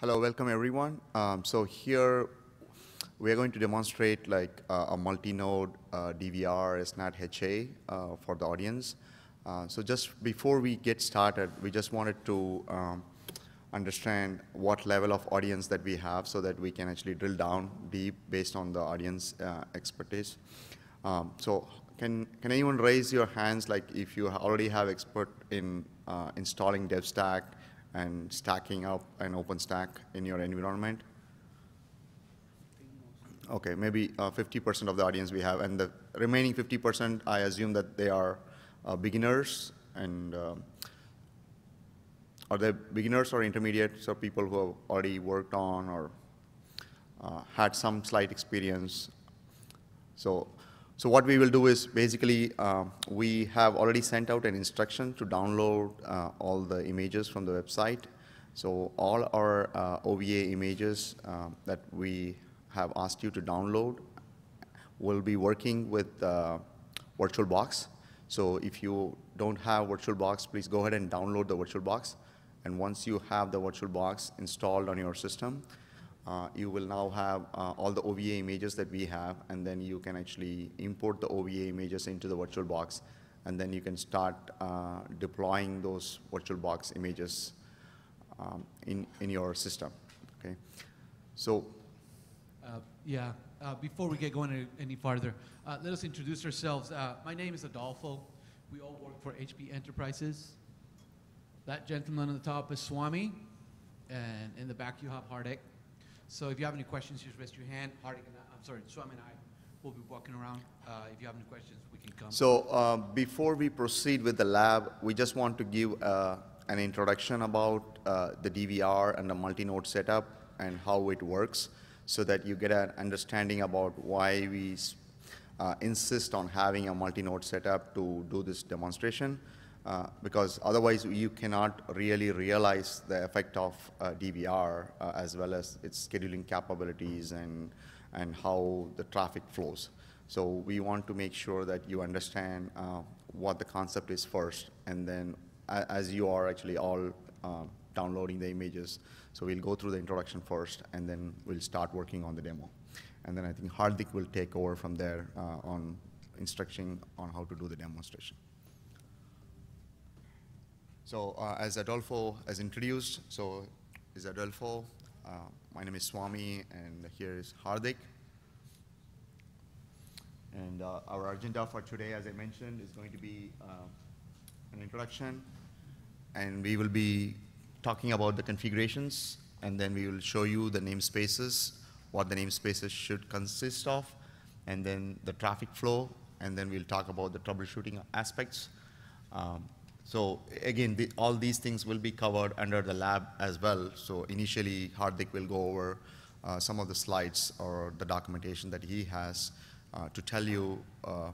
Hello, welcome everyone. Um, so here we are going to demonstrate like uh, a multi-node uh, DVR SNAT HA uh, for the audience. Uh, so just before we get started, we just wanted to um, understand what level of audience that we have so that we can actually drill down deep based on the audience uh, expertise. Um, so can, can anyone raise your hands like if you already have expert in uh, installing DevStack and stacking up an OpenStack in your environment? Okay, maybe 50% uh, of the audience we have, and the remaining 50%, I assume that they are uh, beginners, and um, are they beginners or intermediates, or people who have already worked on or uh, had some slight experience? So so what we will do is basically uh, we have already sent out an instruction to download uh, all the images from the website. So all our uh, OVA images uh, that we have asked you to download will be working with uh, VirtualBox. So if you don't have VirtualBox, please go ahead and download the VirtualBox. And once you have the VirtualBox installed on your system, uh, you will now have uh, all the OVA images that we have, and then you can actually import the OVA images into the VirtualBox, and then you can start uh, deploying those VirtualBox images um, in, in your system, okay? So. Uh, yeah, uh, before we get going any farther, uh, let us introduce ourselves. my name is Adolfo. We all work for HP Enterprises. That gentleman on the top is Swami, and in the back you have Hardik. So if you have any questions, just raise your hand. Hardik and I, I'm sorry, Swam and I will be walking around. Uh, if you have any questions, we can come. So uh, before we proceed with the lab, we just want to give uh, an introduction about uh, the DVR and the multi-node setup and how it works so that you get an understanding about why we uh, insist on having a multi-node setup to do this demonstration. Uh, because otherwise you cannot really realize the effect of uh, DVR uh, as well as its scheduling capabilities and, and how the traffic flows. So we want to make sure that you understand uh, what the concept is first, and then as you are actually all uh, downloading the images, so we'll go through the introduction first, and then we'll start working on the demo. And then I think Hardik will take over from there on instruction on how to do the demonstration. So uh, as Adolfo has introduced, so is Adolfo. Uh, my name is Swami, and here is Hardik. And uh, our agenda for today, as I mentioned, is going to be uh, an introduction, and we will be talking about the configurations, and then we will show you the namespaces, what the namespaces should consist of, and then the traffic flow, and then we'll talk about the troubleshooting aspects. Um, so again, the, all these things will be covered under the lab as well. So initially, Hardik will go over uh, some of the slides or the documentation that he has uh, to tell you uh,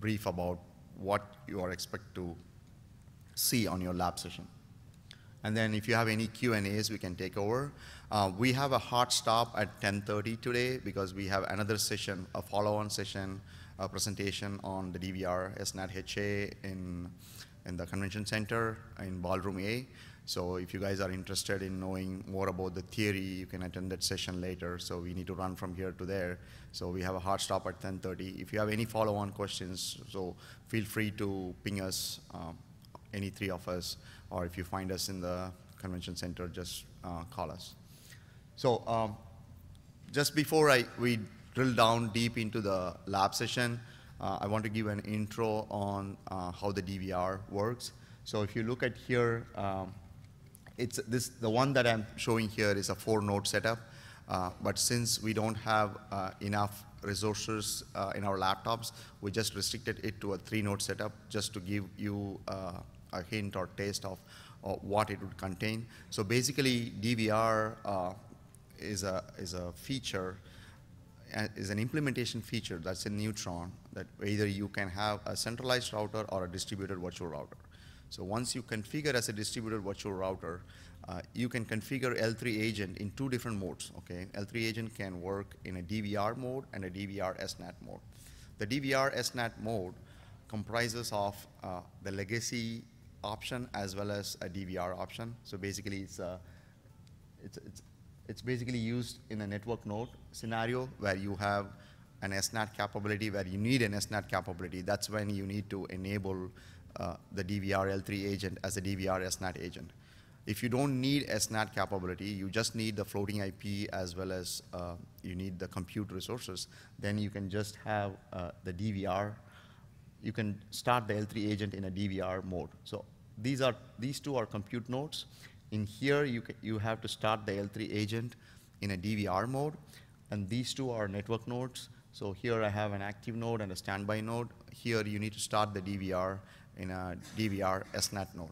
brief about what you are expect to see on your lab session. And then if you have any Q&As, we can take over. Uh, we have a hard stop at 10.30 today because we have another session, a follow-on session, a presentation on the DVR SNAT HA in in the convention center in ballroom A. So if you guys are interested in knowing more about the theory, you can attend that session later. So we need to run from here to there. So we have a hard stop at 10.30. If you have any follow-on questions, so feel free to ping us, um, any three of us, or if you find us in the convention center, just uh, call us. So um, just before I, we drill down deep into the lab session, uh, I want to give an intro on uh, how the DVR works. So if you look at here, um, it's this, the one that I'm showing here is a four node setup. Uh, but since we don't have uh, enough resources uh, in our laptops, we just restricted it to a three node setup just to give you uh, a hint or taste of what it would contain. So basically, DVR is, a, is a feature is an implementation feature that's in Neutron that either you can have a centralized router or a distributed virtual router. So once you configure as a distributed virtual router, uh, you can configure L3 agent in two different modes, okay? L3 agent can work in a DVR mode and a DVR SNAT mode. The DVR SNAT mode comprises of uh, the legacy option as well as a DVR option. So basically it's a, it's, it's it's basically used in a network node scenario where you have an SNAT capability, where you need an SNAT capability. That's when you need to enable uh, the DVR L3 agent as a DVR SNAT agent. If you don't need SNAT capability, you just need the floating IP as well as uh, you need the compute resources, then you can just have uh, the DVR. You can start the L3 agent in a DVR mode. So these are these two are compute nodes. In here, you you have to start the L3 agent in a DVR mode, and these two are network nodes. So here I have an active node and a standby node. Here you need to start the DVR in a DVR SNAT node.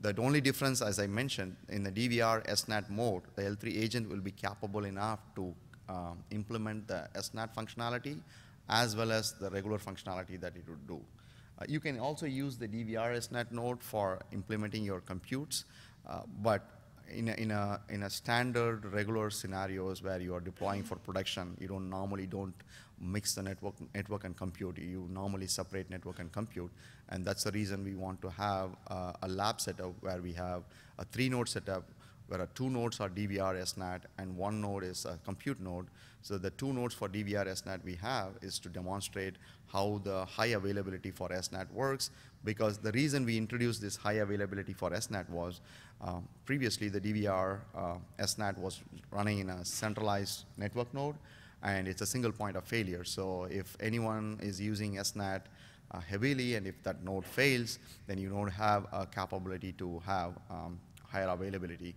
The only difference, as I mentioned, in the DVR SNAT mode, the L3 agent will be capable enough to um, implement the SNAT functionality as well as the regular functionality that it would do. Uh, you can also use the DVR SNAT node for implementing your computes, uh, but in a, in, a, in a standard regular scenarios where you are deploying for production, you don't normally don't mix the network, network and compute. You normally separate network and compute, and that's the reason we want to have uh, a lab setup where we have a three-node setup where two nodes are DVR SNAT and one node is a compute node. So the two nodes for DVR SNAT we have is to demonstrate how the high availability for SNAT works because the reason we introduced this high availability for SNAT was um, previously the DVR uh, SNAT was running in a centralized network node and it's a single point of failure. So if anyone is using SNAT uh, heavily and if that node fails, then you don't have a capability to have um, higher availability.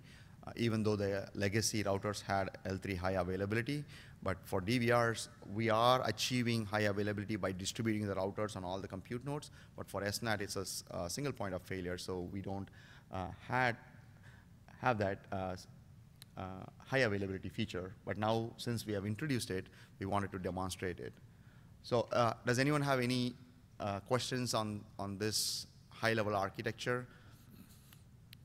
Uh, even though the legacy routers had L3 high availability, but for DVRs, we are achieving high availability by distributing the routers on all the compute nodes, but for SNAT, it's a single point of failure, so we don't uh, had, have that uh, high availability feature. But now, since we have introduced it, we wanted to demonstrate it. So uh, does anyone have any uh, questions on, on this high-level architecture?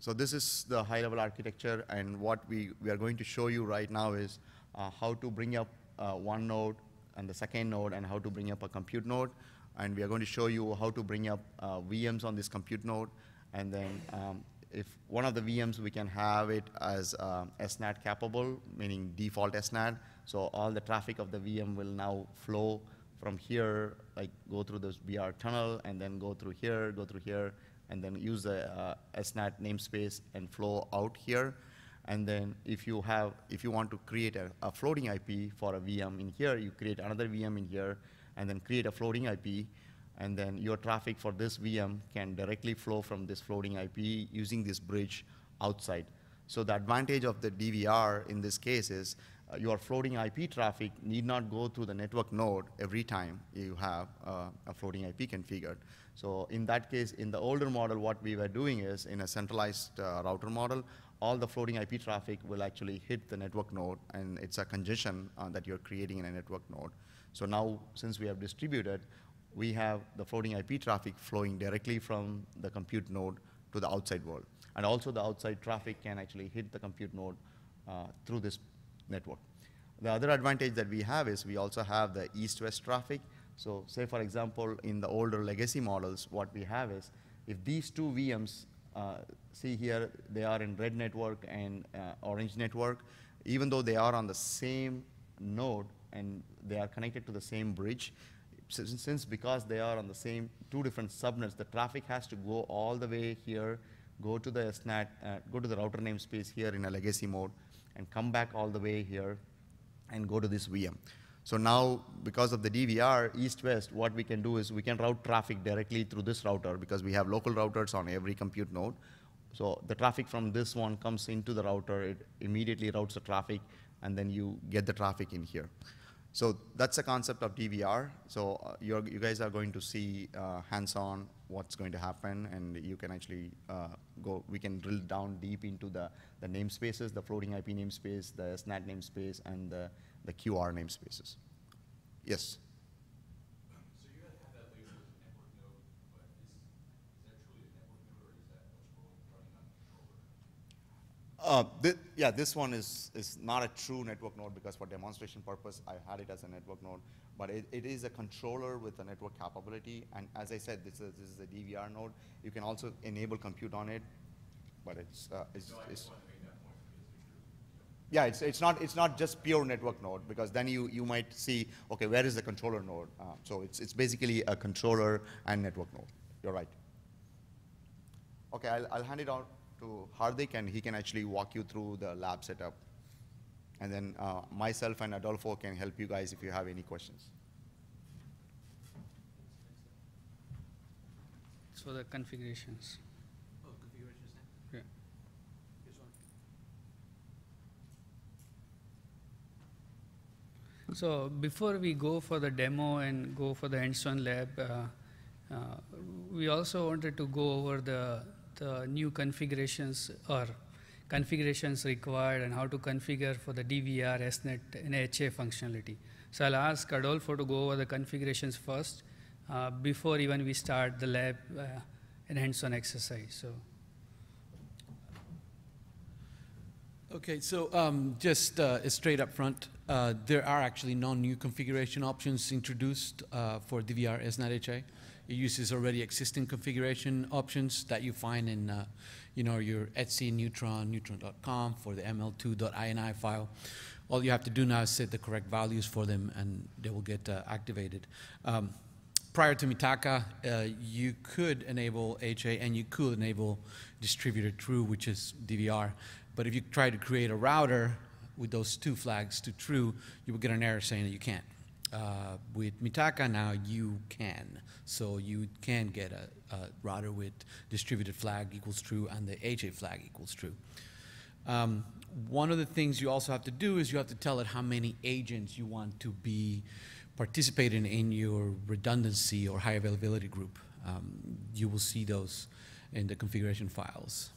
So this is the high-level architecture, and what we, we are going to show you right now is uh, how to bring up uh, one node and the second node, and how to bring up a compute node. And we are going to show you how to bring up uh, VMs on this compute node, and then um, if one of the VMs we can have it as um, SNAT capable, meaning default SNAT. So all the traffic of the VM will now flow from here, like go through this BR tunnel, and then go through here, go through here, and then use the uh, SNAT namespace and flow out here. And then if you have, if you want to create a, a floating IP for a VM in here, you create another VM in here, and then create a floating IP, and then your traffic for this VM can directly flow from this floating IP using this bridge outside. So the advantage of the DVR in this case is uh, your floating IP traffic need not go through the network node every time you have uh, a floating IP configured. So in that case, in the older model, what we were doing is in a centralized uh, router model, all the floating IP traffic will actually hit the network node, and it's a congestion uh, that you're creating in a network node. So now, since we have distributed, we have the floating IP traffic flowing directly from the compute node to the outside world. And also the outside traffic can actually hit the compute node uh, through this network. The other advantage that we have is we also have the east-west traffic. So say, for example, in the older legacy models, what we have is if these two VMs, uh, see here, they are in red network and uh, orange network, even though they are on the same node and they are connected to the same bridge, since, because they are on the same two different subnets, the traffic has to go all the way here, go to the SNAT, uh, go to the router namespace here in a legacy mode, and come back all the way here and go to this VM. So now, because of the DVR east-west, what we can do is we can route traffic directly through this router because we have local routers on every compute node. So the traffic from this one comes into the router, it immediately routes the traffic, and then you get the traffic in here. So that's the concept of DVR. So uh, you guys are going to see uh, hands-on what's going to happen, and you can actually uh, go. We can drill down deep into the, the namespaces, the floating IP namespace, the SNAT namespace, and the, the QR namespaces. Yes. So you have that labeled as a network node, but is, is that truly a network node, or is that what's rolling, running on the controller? Uh, thi- yeah, this one is, is not a true network node because for demonstration purpose, I had it as a network node. But it, it is a controller with a network capability. And as I said, this is, this is a DVR node. You can also enable compute on it, but it's, uh, it's, No, it's just wanted to make that point because it's true. Yeah, it's, it's, not, it's not just pure network node because then you, you might see, okay, where is the controller node? Uh, so it's, it's basically a controller and network node. You're right. Okay, I'll, I'll hand it out to Hardik and he can actually walk you through the lab setup. And then uh, myself and Adolfo can help you guys if you have any questions. So the configurations. Oh, configurations? Yeah. So before we go for the demo and go for the hands-on lab, uh, uh, we also wanted to go over the, the new configurations or configurations required and how to configure for the DVR, SNAT, and HA functionality. So I'll ask Adolfo to go over the configurations first uh, before even we start the lab uh, and hands-on exercise. So. Okay, so um, just uh, straight up front, uh, there are actually no new configuration options introduced uh, for DVR SNAT HA. It uses already existing configuration options that you find in, uh, you know, your Etsy, Neutron, neutron.conf for the ML2.ini file. All you have to do now is set the correct values for them, and they will get uh, activated. Um, prior to Mitaka, uh, you could enable HA and you could enable distributed true, which is DVR. But if you try to create a router with those two flags to true, you will get an error saying that you can't. Uh, with Mitaka now, you can. So you can get a, a, router with distributed flag equals true and the HA flag equals true. Um, one of the things you also have to do is you have to tell it how many agents you want to be participating in your redundancy or high availability group. Um, you will see those in the configuration files.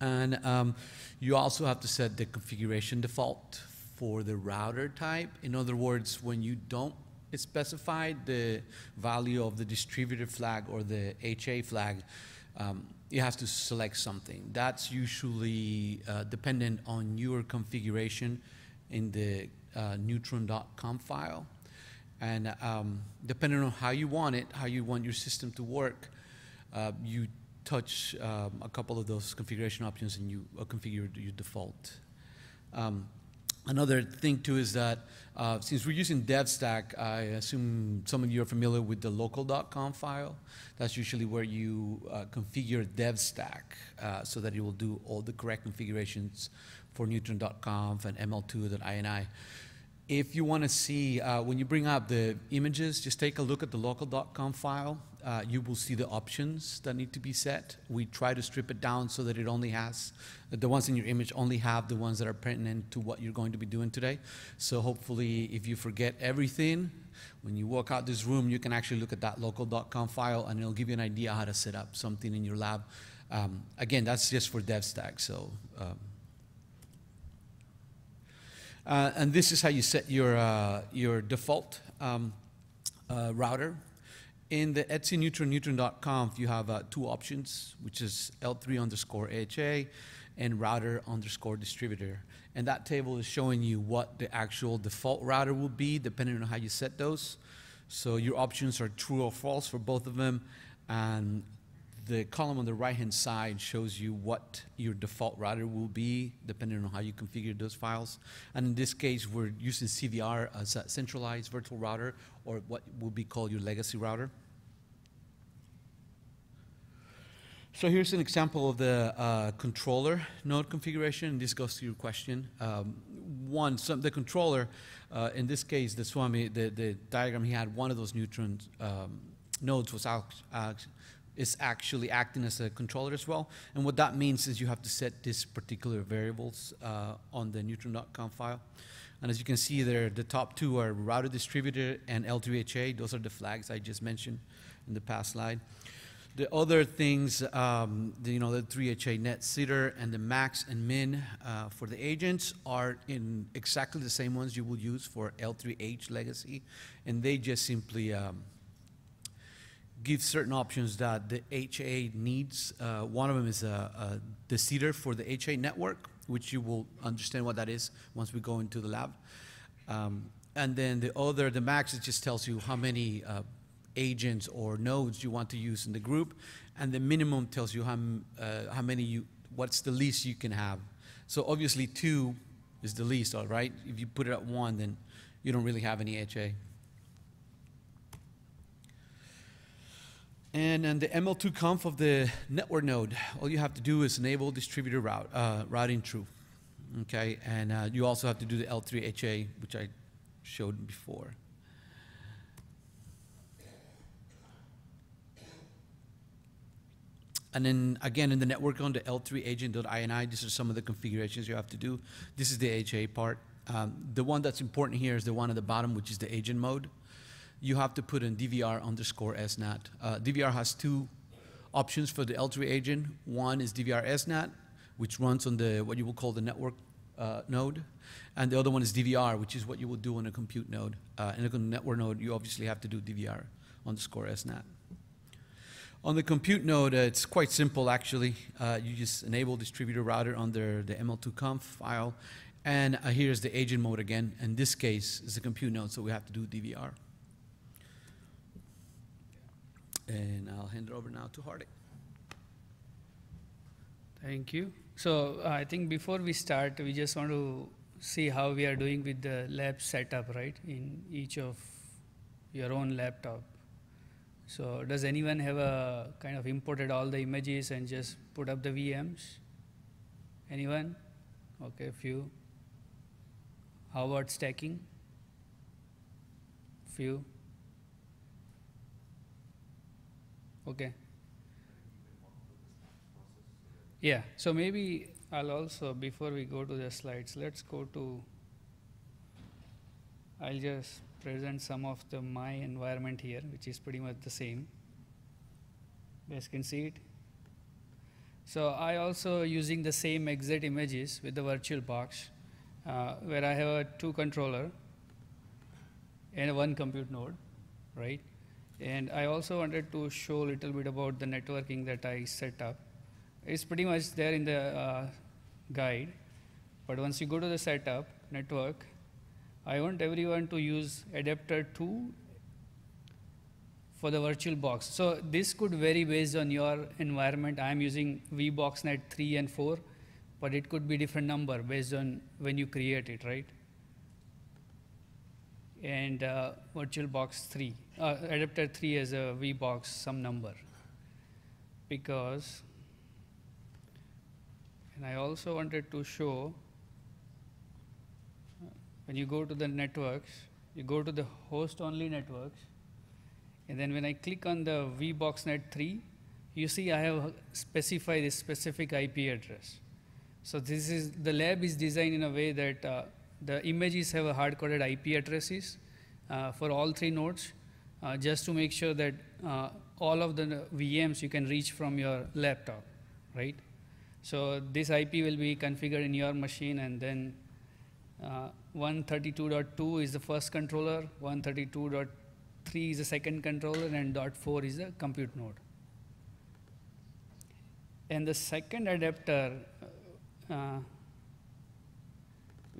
And um, you also have to set the configuration default for the router type. In other words, when you don't specify the value of the distributor flag or the HA flag, um, you have to select something. That's usually uh, dependent on your configuration in the uh, neutron.conf file. And um, depending on how you want it, how you want your system to work, uh, you touch um, a couple of those configuration options and you uh, configure your default. Um, another thing too is that uh, since we're using DevStack, I assume some of you are familiar with the local.conf file. That's usually where you uh, configure DevStack uh, so that it will do all the correct configurations for neutron.conf and ml2.ini. If you want to see, uh, when you bring up the images, just take a look at the local.conf file. Uh, you will see the options that need to be set. We try to strip it down so that it only has, the ones in your image only have the ones that are pertinent to what you're going to be doing today. So hopefully, if you forget everything, when you walk out this room, you can actually look at that local.conf file and it'll give you an idea how to set up something in your lab. Um, again, that's just for DevStack, so. Um, uh, and this is how you set your, uh, your default um, uh, router. In the Etsy Neutron, neutron.conf, you have uh, two options, which is L3 underscore HA and router underscore distributed. And that table is showing you what the actual default router will be, depending on how you set those. So your options are true or false for both of them. And the column on the right-hand side shows you what your default router will be, depending on how you configure those files. And in this case, we're using CVR as a centralized virtual router, or what will be called your legacy router. So here's an example of the uh, controller node configuration. This goes to your question. Um, one, the controller, uh, in this case, the Swami, the, the diagram he had, one of those neutron um, nodes was out, is actually acting as a controller as well. And what that means is you have to set these particular variables uh, on the neutron.conf file. And as you can see there, the top two are router distributor and L3HA. Those are the flags I just mentioned in the past slide. The other things, um, the, you know, the 3HA net CIDR and the max and min uh, for the agents are in exactly the same ones you will use for L3H legacy, and they just simply um, give certain options that the HA needs. Uh, one of them is a, a, for the HA network, which you will understand what that is once we go into the lab. Um, and then the other, the max, it just tells you how many uh, agents or nodes you want to use in the group, and the minimum tells you how, uh, how many you, what's the least you can have. So obviously two is the least, all right? If you put it at one, then you don't really have any HA. And then the ML2 conf of the network node, all you have to do is enable distributor route, uh, routing true. Okay, and uh, you also have to do the L3 HA, which I showed before. And then again, in the network on the L3 agent.ini, these are some of the configurations you have to do. This is the HA part. Um, the one that's important here is the one at the bottom, which is the agent mode. You have to put in DVR underscore SNAT. Uh, DVR has two options for the L3 agent. One is DVR SNAT, which runs on the what you will call the network uh, node, and the other one is DVR, which is what you will do on a compute node. Uh, in a network node, you obviously have to do DVR underscore SNAT. On the compute node, uh, it's quite simple actually. Uh, you just enable distributor router under the ML2conf file, and uh, here's the agent mode again. In this case, it's a compute node, so we have to do DVR. And I'll hand it over now to Hardik. Thank you. So uh, I think before we start, we just want to see how we are doing with the lab setup, right, in each of your own laptop. So does anyone have a kind of imported all the images and just put up the VMs? Anyone? Okay, few. How about stacking? Few. Okay. Yeah, so maybe I'll also, before we go to the slides, let's go to, I'll just present some of the my environment here, which is pretty much the same. You guys can see it. So I also using the same exit images with the virtual box, uh, where I have a two controller and one compute node, right? And I also wanted to show a little bit about the networking that I set up. It's pretty much there in the uh, guide, but once you go to the setup network, I want everyone to use adapter 2 for the virtual box. So this could vary based on your environment. I'm using VBoxNet 3 and 4, but it could be different number based on when you create it, right? And uh, VirtualBox 3, uh, adapter 3 as a VBox some number. Because, and I also wanted to show when you go to the networks, you go to the host only networks, and then when I click on the VBoxNet 3, you see I have specified a specific IP address. So this is, the lab is designed in a way that uh, the images have a hard-coded IP addresses uh, for all three nodes, uh, just to make sure that uh, all of the VMs you can reach from your laptop, right? So this IP will be configured in your machine and then uh, 132.2 is the first controller, 132.3 is the second controller, and dot 4 is the compute node. And the second adapter, uh,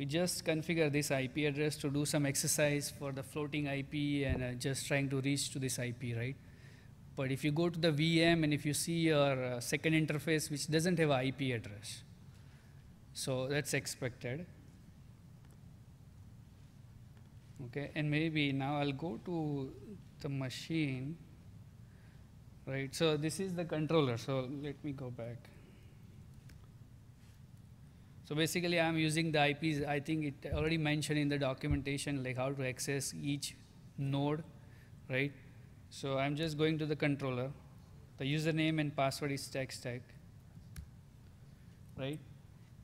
we just configure this IP address to do some exercise for the floating IP and uh, just trying to reach to this IP, right? But if you go to the VM and if you see your uh, second interface which doesn't have an IP address, so that's expected. Okay, and maybe now I'll go to the machine, right? So this is the controller, so let me go back. So basically I'm using the IPs, I think it already mentioned in the documentation like how to access each node, right? So I'm just going to the controller. The username and password is stack stack, right?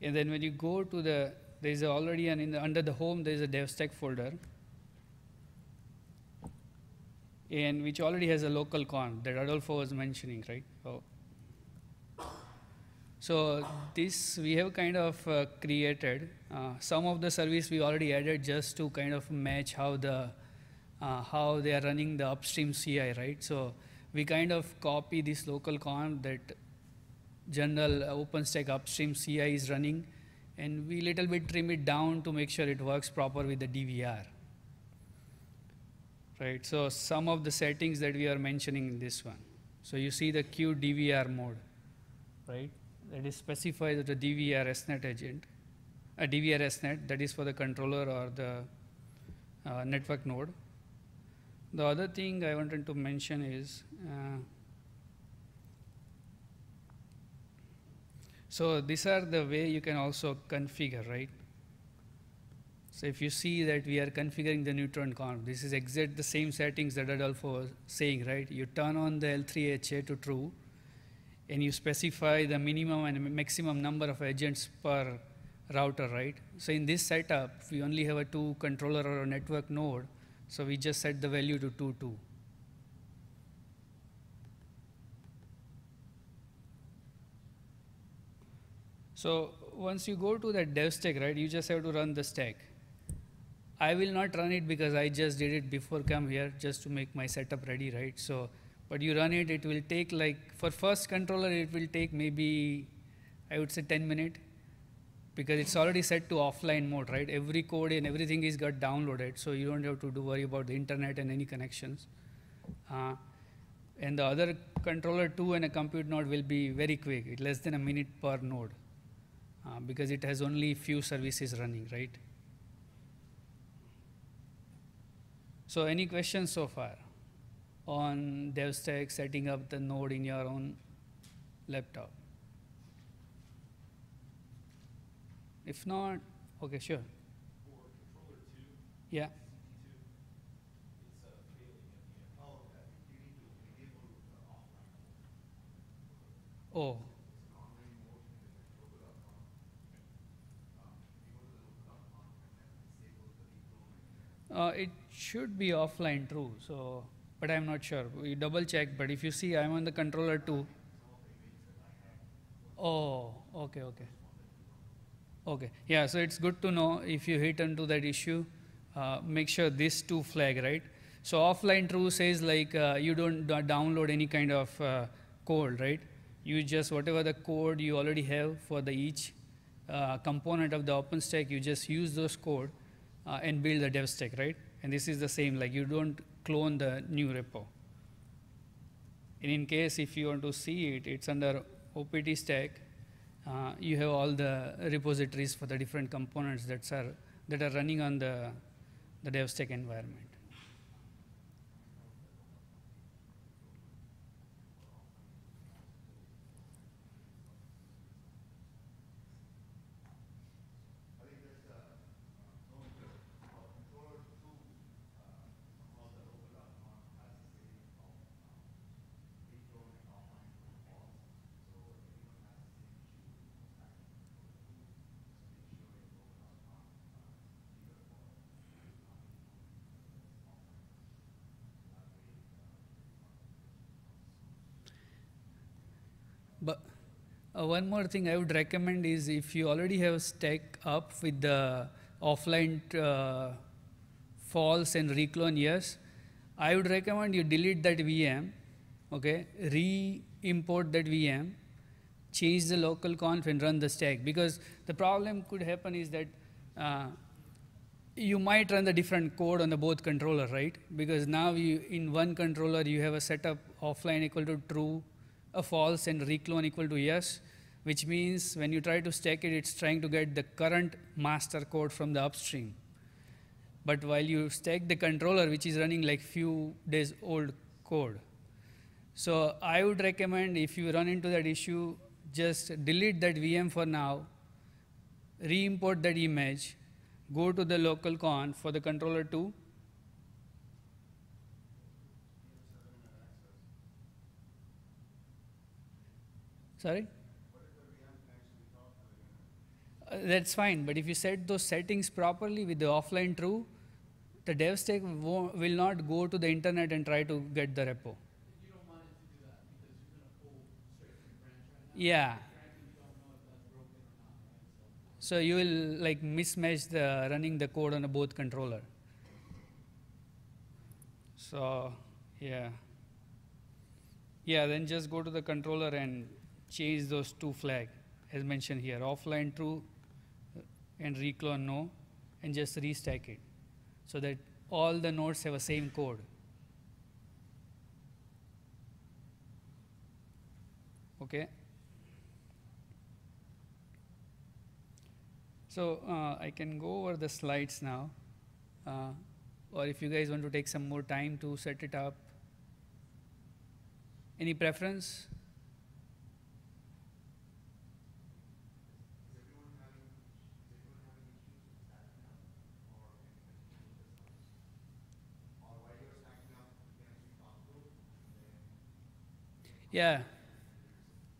And then when you go to the, there's already an, in the, under the home, there's a devstack folder and which already has a local conf that Adolfo was mentioning, right? Oh. So this we have kind of uh, created. Uh, some of the service we already added just to kind of match how the uh, how they are running the upstream CI, right? So we kind of copy this local conf that general OpenStack upstream CI is running, and we little bit trim it down to make sure it works proper with the DVR right? So some of the settings that we are mentioning in this one. So you see the Q DVR mode, right? That is specified as the DVR SNAT agent. a DVR SNAT that is for the controller or the uh, network node. The other thing I wanted to mention is uh, so these are the way you can also configure, right? So if you see that we are configuring the neutron conf, this is exact the same settings that Adolfo was saying, right? You turn on the L3HA to true, and you specify the minimum and maximum number of agents per router, right? So in this setup, we only have a two controller or a network node, so we just set the value to 2, 2. So once you go to that dev stack, right, you just have to run the stack. I will not run it because I just did it before come here just to make my setup ready, right? So, but you run it, it will take like, for first controller, it will take maybe, I would say 10 minute because it's already set to offline mode, right? Every code and everything is got downloaded, so you don't have to do worry about the internet and any connections. Uh, and the other controller two and a compute node will be very quick, less than a minute per node, uh, because it has only few services running, right? So any questions so far on DevStack setting up the node in your own laptop? If not, okay, sure. For controller two, Yeah. CP two, it's failing at the end. Oh. Uh, it should be offline true, so, but I'm not sure. We double check, but if you see, I'm on the controller too. Oh, okay, okay. Okay, yeah, so it's good to know if you hit into that issue, uh, make sure this two flag, right? So offline true says like uh, you don't download any kind of uh, code, right? You just whatever the code you already have for the each uh, component of the OpenStack, you just use those code uh, and build the dev stack, right? And this is the same, like you don't clone the new repo. And in case if you want to see it, it's under OPT stack. Uh, you have all the repositories for the different components that are that are running on the the dev stack environment. But uh, one more thing I would recommend is if you already have stack up with the offline uh, false and reclone yes, I would recommend you delete that VM, okay, re-import that VM, change the local conf and run the stack because the problem could happen is that uh, you might run the different code on the both controller, right? Because now you in one controller you have a setup offline equal to true, a false and reclone equal to yes, which means when you try to stack it, it's trying to get the current master code from the upstream. But while you stack the controller, which is running like few days old code, so I would recommend if you run into that issue, just delete that VM for now, re-import that image, go to the local conf for the controller 2. Sorry? Uh, that's fine, but if you set those settings properly with the offline true, the dev stack will not go to the internet and try to get the repo. Yeah. So you will like mismatch the running the code on both controller. So yeah. Yeah, then just go to the controller and change those two flag as mentioned here. Offline true uh, and reclone no and just restack it. So that all the nodes have a same code. Okay. So uh, I can go over the slides now, uh, or if you guys want to take some more time to set it up. Any preference? Yeah.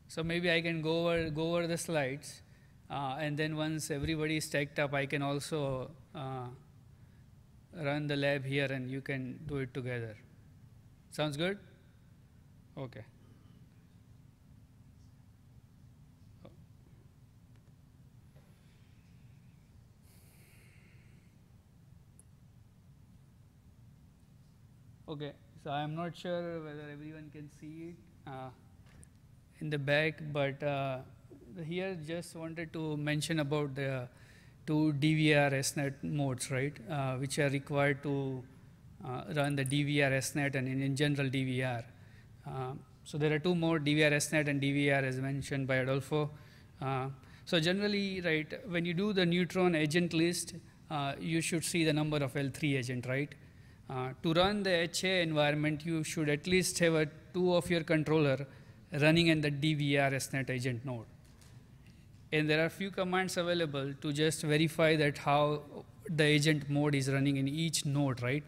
So maybe I can go over go over the slides, uh, and then once everybody is stacked up, I can also uh, run the lab here, and you can do it together. Sounds good? Okay. Okay, so I'm not sure whether everyone can see it in the back, but uh, here just wanted to mention about the two DVR SNAT modes, right, uh, which are required to uh, run the DVR SNAT and in, in general DVR. So there are two more DVR SNAT and DVR as mentioned by Adolfo. Uh, so generally, right, when you do the neutron agent list, uh, you should see the number of L3 agent, right? Uh, to run the HA environment, you should at least have a two of your controller running in the DVR SNAT agent node. And there are few commands available to just verify that how the agent mode is running in each node, right?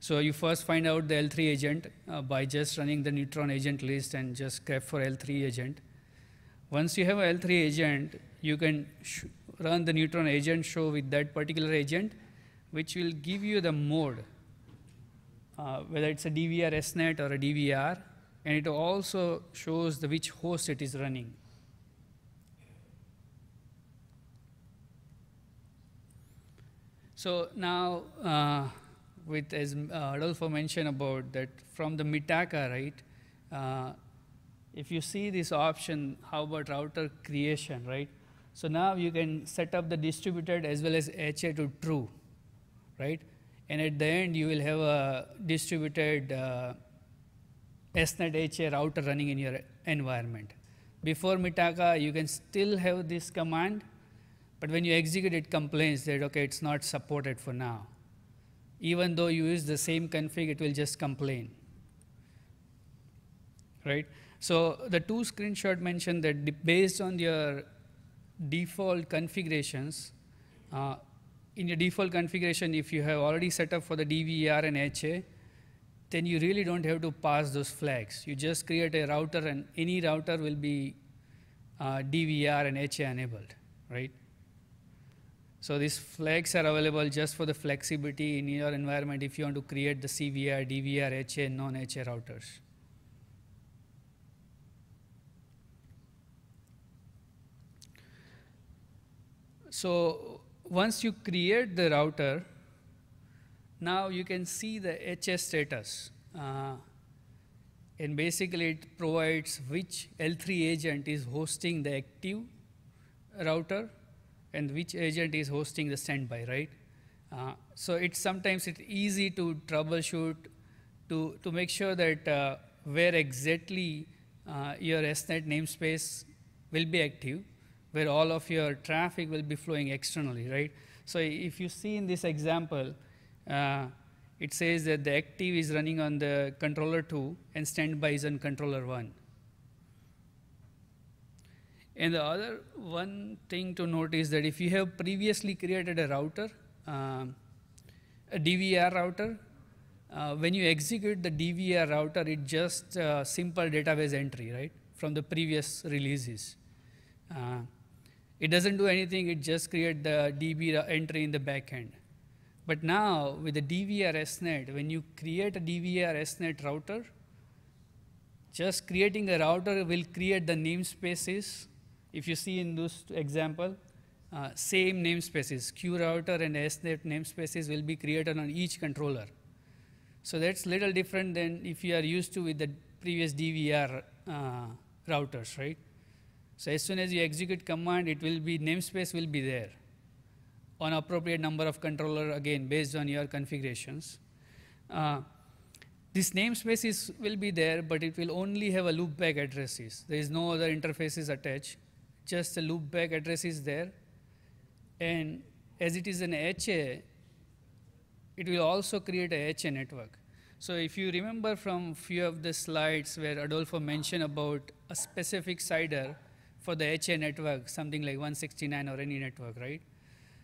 So you first find out the L3 agent uh, by just running the neutron agent list and just grep for L3 agent. Once you have a L3 agent, you can run the neutron agent show with that particular agent, which will give you the mode uh, whether it's a DVR SNAT or a DVR, and it also shows the which host it is running. So now, uh, with as uh, Adolfo mentioned about that from the Mitaka, right? Uh, if you see this option, how about router creation, right? So now you can set up the distributed as well as HA to true, right? and at the end you will have a distributed uh, SNAT HA router running in your environment. Before Mitaka, you can still have this command, but when you execute it complains that, okay, it's not supported for now. Even though you use the same config, it will just complain, right? So the two screenshot mentioned that based on your default configurations, uh, in your default configuration, if you have already set up for the DVR and HA, then you really don't have to pass those flags. You just create a router and any router will be uh, DVR and HA enabled, right? So these flags are available just for the flexibility in your environment if you want to create the CVR, DVR, HA, non-HA routers. So once you create the router, now you can see the HS status. Uh, and basically it provides which L3 agent is hosting the active router and which agent is hosting the standby, right? Uh, so it's sometimes it's easy to troubleshoot to, to make sure that uh, where exactly uh, your SNAT namespace will be active where all of your traffic will be flowing externally, right? So if you see in this example, uh, it says that the active is running on the controller 2 and standby is on controller 1. And the other one thing to note is that if you have previously created a router, uh, a DVR router, uh, when you execute the DVR router, it's just a simple database entry, right, from the previous releases. Uh, it doesn't do anything, it just creates the DB entry in the backend. But now with the DVR SNAT, when you create a DVR SNAT router, just creating a router will create the namespaces. If you see in this example, uh, same namespaces, Q router and SNAT namespaces will be created on each controller. So that's little different than if you are used to with the previous DVR uh, routers, right? So as soon as you execute command, it will be, namespace will be there on appropriate number of controller, again, based on your configurations. Uh, this namespace is, will be there, but it will only have a loopback addresses. There is no other interfaces attached. Just the loopback address is there. And as it is an HA, it will also create a HA network. So if you remember from few of the slides where Adolfo mentioned about a specific CIDR for the HA network, something like 169 or any network, right?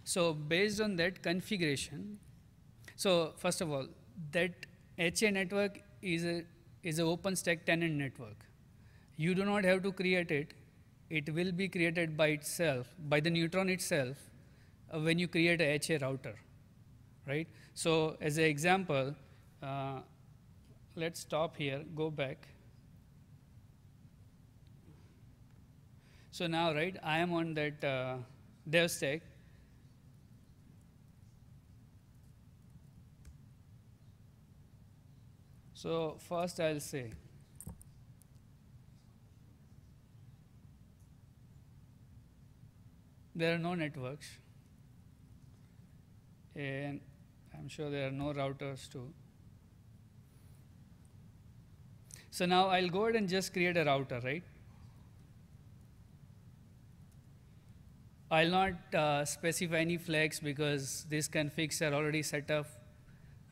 So based on that configuration, so first of all, that HA network is a is an OpenStack tenant network. You do not have to create it. It will be created by itself, by the neutron itself, uh, when you create a HA router, right? So as an example, uh, let's stop here, go back. So now, right, I am on that uh, dev stack. So first I'll say, there are no networks, and I'm sure there are no routers too. So now I'll go ahead and just create a router, right? I'll not uh, specify any flags because these configs are already set up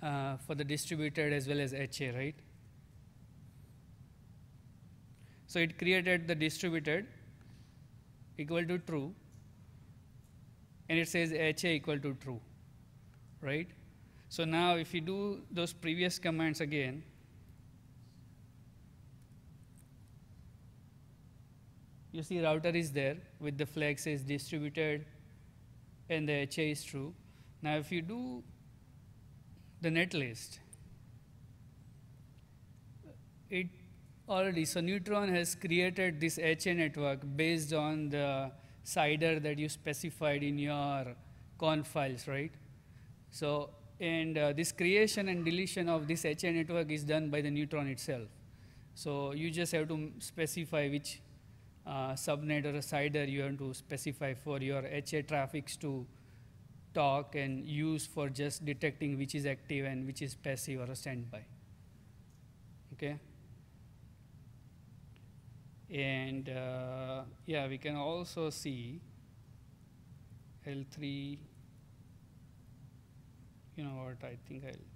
uh, for the distributed as well as HA, right? So it created the distributed equal to true, and it says HA equal to true, right? So now if you do those previous commands again, you see router is there with the flag says distributed and the HA is true. Now if you do the net list, it already, so Neutron has created this HA network based on the CIDR that you specified in your conf files, right? So, and uh, this creation and deletion of this HA network is done by the Neutron itself. So you just have to specify which uh, subnet or a CIDR you want to specify for your HA traffics to talk and use for just detecting which is active and which is passive or a standby. Okay? And uh, yeah, we can also see L3, you know what, I think I'll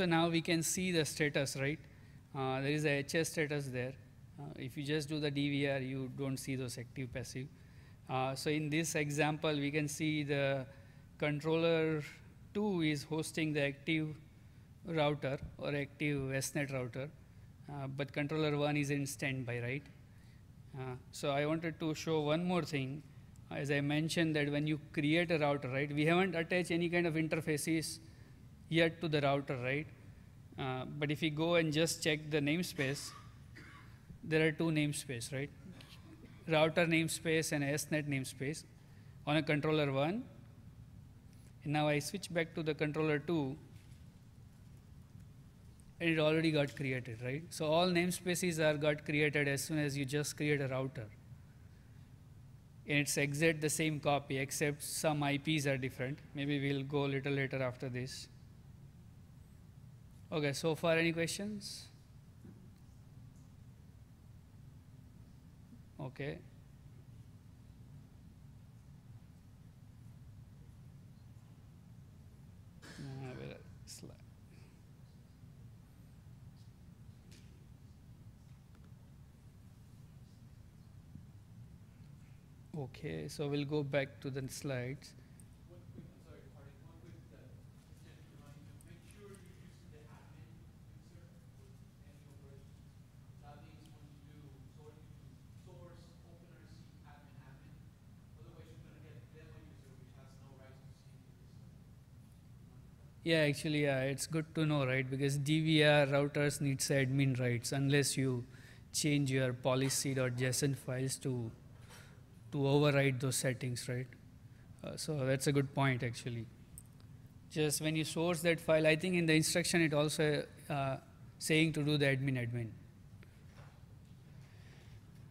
So now we can see the status, right? Uh, there is a HS status there. Uh, if you just do the DVR, you don't see those active passive. Uh, so in this example, we can see the controller 2 is hosting the active router or active SNAT router, uh, but controller 1 is in standby, right? Uh, so I wanted to show one more thing. As I mentioned that when you create a router, right, we haven't attached any kind of interfaces yet to the router, right? Uh, but if you go and just check the namespace, there are two namespace, right? Router namespace and SNAT namespace on a controller one. And now I switch back to the controller two, and it already got created, right? So all namespaces are got created as soon as you just create a router. And it's exact the same copy, except some IPs are different. Maybe we'll go a little later after this. Okay, so far any questions? Okay. Uh, Slide. Okay, so we'll go back to the slides. One quick, I'm sorry, Hardik, one quick, uh, just to remind you, make sure you're using the admin user with any operation. That means when you do, so when you do source, openrc, admin, admin, otherwise you're gonna get demo user which has no rights to see into this. Yeah, actually, yeah, it's good to know, right? Because DVR routers needs admin rights unless you change your policy.json files to to override those settings, right? Uh, so that's a good point, actually. Just when you source that file, I think in the instruction it also uh, saying to do the admin admin.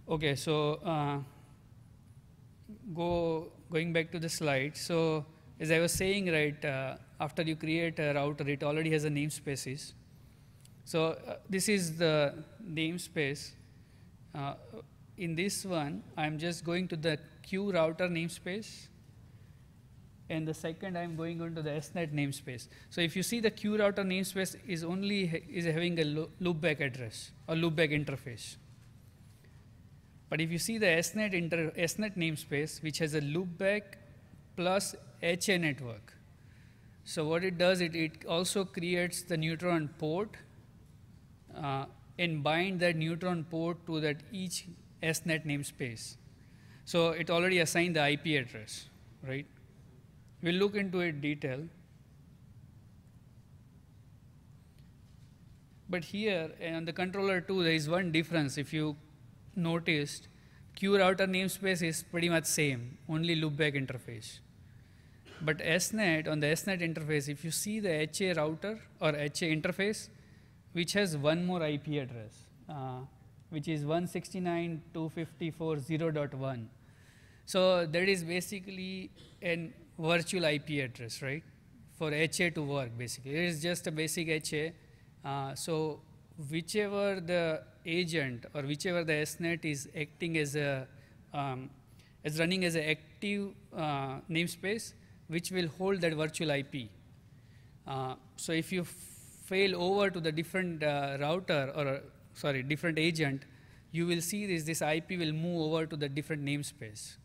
Okay, so uh, go going back to the slide. So as I was saying, right, uh, after you create a router, it already has a namespaces. So uh, this is the namespace. Uh, in this one, I'm just going to the Q router namespace. And the second, I'm going into the SNAT namespace. So if you see the Q router namespace is only ha- is having a lo- loopback address or loopback interface. But if you see the SNAT, inter- SNAT namespace, which has a loopback plus HA network. So what it does, it, it also creates the neutron port uh, and bind that neutron port to that each SNAT namespace. So it already assigned the IP address, right? We'll look into it detail. But here on the controller 2, there is one difference. If you noticed, Q router namespace is pretty much same, only loopback interface. But SNAT, on the SNAT interface, if you see the HA router or HA interface, which has one more IP address, uh, which is 169.254.0.1. So that is basically an virtual IP address, right? For HA to work, basically. It is just a basic HA. Uh, so whichever the agent or whichever the SNAT is acting as a, um, as running as an active uh, namespace, which will hold that virtual IP. Uh, so if you fail over to the different uh, router or uh, sorry different agent, you will see this this IP will move over to the different namespace.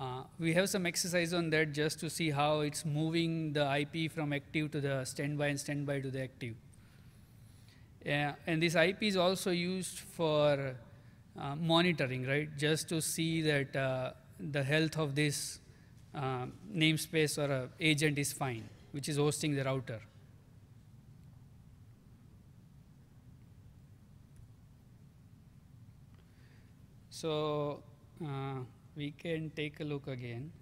Uh, we have some exercise on that just to see how it's moving the IP from active to the standby and standby to the active. Yeah, and this IP is also used for uh, monitoring, right? Just to see that uh, the health of this uh, namespace or uh, agent is fine, which is hosting the router. So uh, we can take a look again.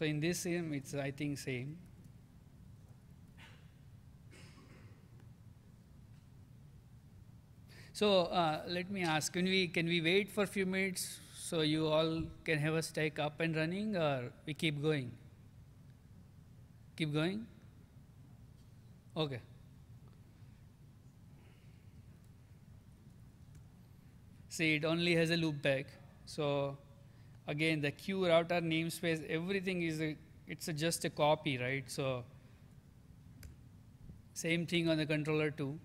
So in this sim, it's I think same. So uh, let me ask, can we can we wait for a few minutes so you all can have a stack up and running, or we keep going? Keep going. Okay. See, it only has a loopback. So again, the Q router namespace, everything is a, it's a just a copy, right? So same thing on the controller too.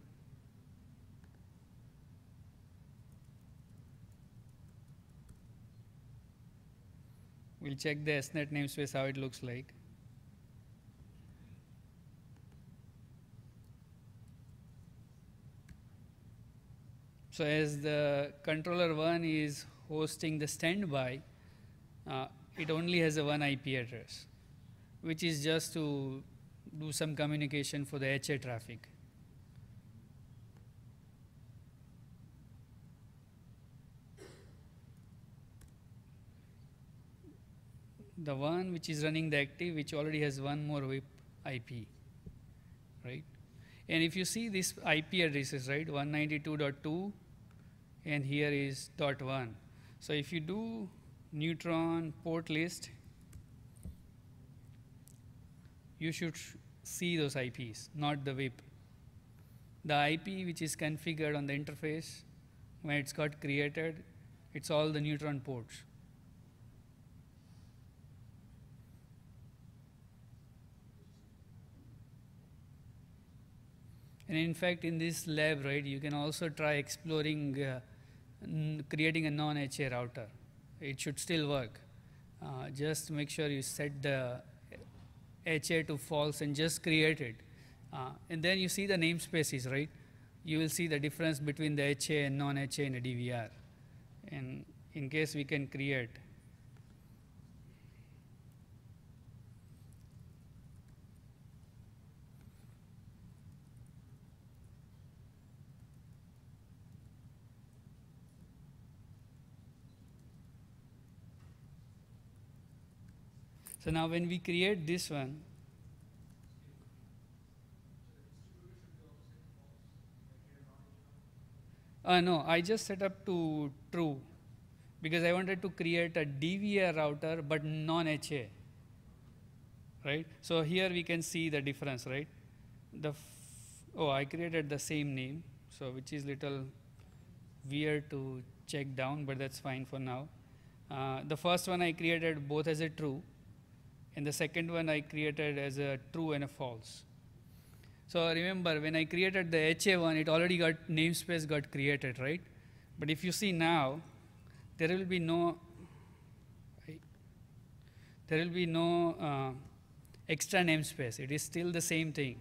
We'll check the SNAT namespace how it looks like. So as the controller one is hosting the standby, uh, it only has a one IP address, which is just to do some communication for the HA traffic. The one which is running the active, which already has one more VIP IP, right? And if you see this IP addresses, right, 192.2 and here is dot one. So if you do neutron port list, you should see those IPs, not the VIP. The IP which is configured on the interface when it's got created, it's all the neutron ports. And in fact, in this lab, right, you can also try exploring uh, creating a non-HA router. It should still work. Uh, just make sure you set the HA to false and just create it. Uh, and then you see the namespaces, right? You will see the difference between the HA and non-HA in a DVR. And in case we can create. So now when we create this one, uh, no, I just set up to true because I wanted to create a DVR router but non-HA, right? So here we can see the difference, right? The oh, I created the same name, so which is little weird to check down, but that's fine for now. Uh, the first one I created both as a true, and the second one I created as a true and a false. So remember, when I created the HA one, it already got namespace got created, right? But if you see now, there will be no there will be no uh, extra namespace. It is still the same thing.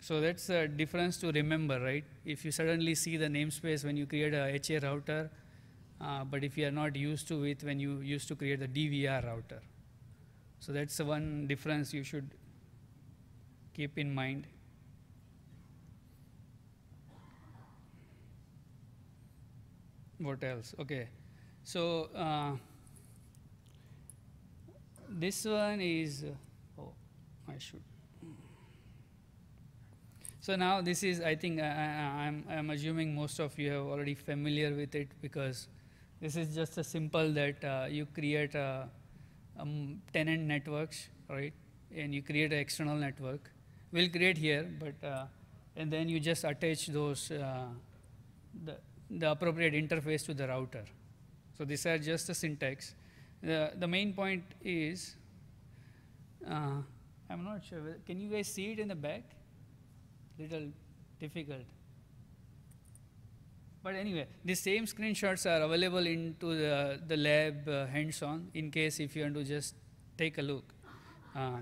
So that's a difference to remember, right? If you suddenly see the namespace when you create a HA router, uh, but if you are not used to it when you used to create the DVR router. So that's one difference you should keep in mind. What else? Okay. So uh, this one is, uh, oh, I should. So now this is, I think, I, I'm assuming most of you are already familiar with it because this is just a simple that uh, you create a, um, tenant networks, right? And you create an external network. We'll create here, but uh, and then you just attach those uh, the the appropriate interface to the router. So these are just the syntax. The the main point is, uh, I'm not sure. Can you guys see it in the back? Little difficult. But anyway, the same screenshots are available into the, the lab uh, hands-on in case if you want to just take a look. Uh,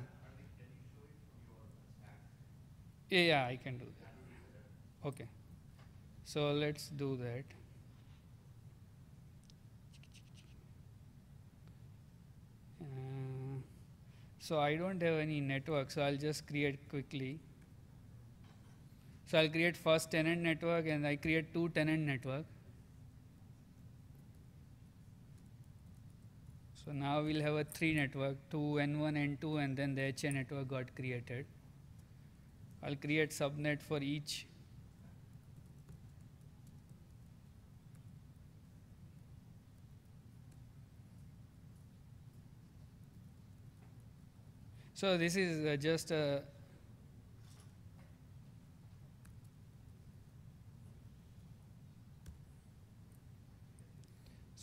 yeah, yeah, I can do that. Okay. So let's do that. Uh, so I don't have any network, so I'll just create quickly. So I'll create first tenant network and I create two tenant network. So now we'll have a three network, two N1, N2, and then the HA network got created. I'll create subnet for each. So this is uh, just a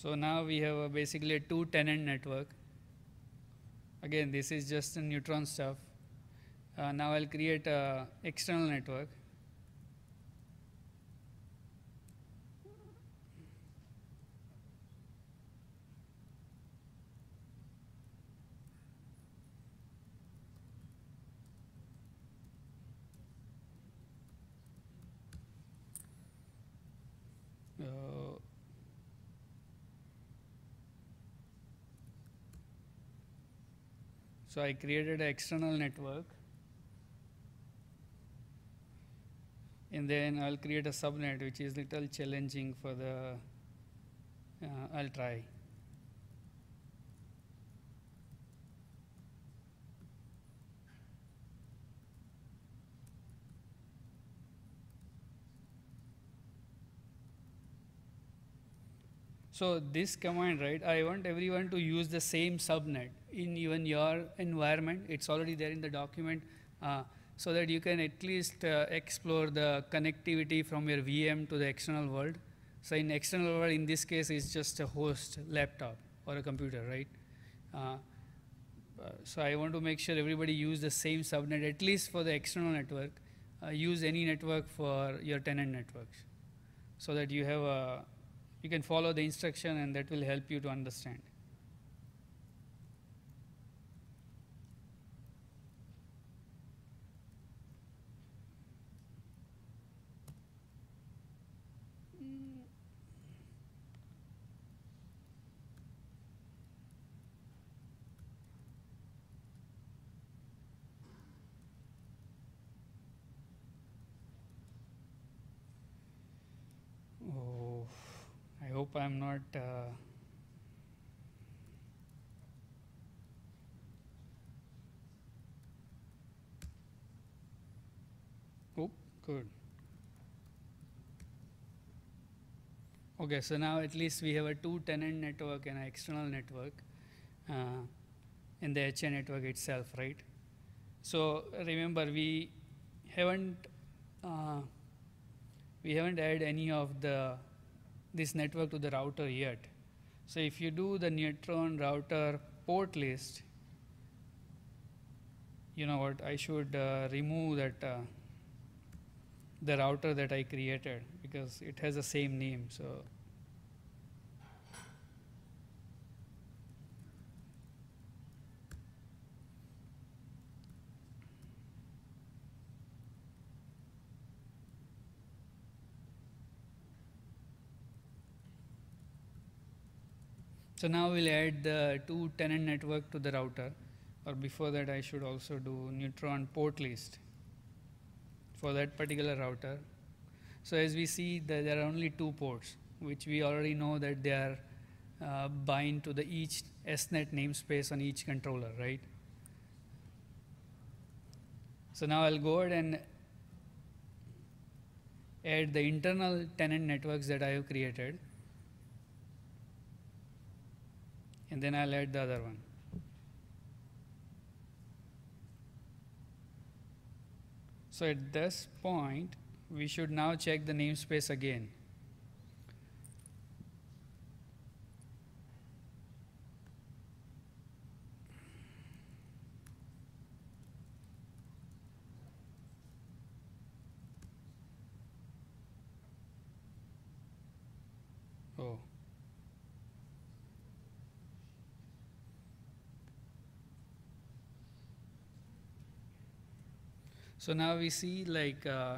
So now we have a basically a two tenant network. Again, this is just a neutron stuff. Uh, now I'll create a external network. So I created an external network. And then I'll create a subnet, which is little challenging for the, uh, I'll try. So this command, right, I want everyone to use the same subnet in even your environment. It's already there in the document, uh, so that you can at least uh, explore the connectivity from your VM to the external world. So in external world, in this case, it's just a host laptop or a computer, right? Uh, uh, so I want to make sure everybody use the same subnet, at least for the external network. Uh, use any network for your tenant networks, so that you have a you can follow the instruction and that will help you to understand. not uh, oh good. Okay so now at least we have a two tenant network and an external network uh, in the HA network itself right? So remember we haven't uh, we haven't had any of the this network to the router yet. So if you do the neutron router port list, you know what? I should uh, remove that uh, the router that I created because it has the same name. So So now we'll add the two tenant network to the router, or before that I should also do neutron port list for that particular router. So as we see there are only two ports, which we already know that they are uh, bind to the each SNAT namespace on each controller, right? So now I'll go ahead and add the internal tenant networks that I have created. And then I'll add the other one. So at this point, we should now check the namespace again. Oh. So now we see like uh,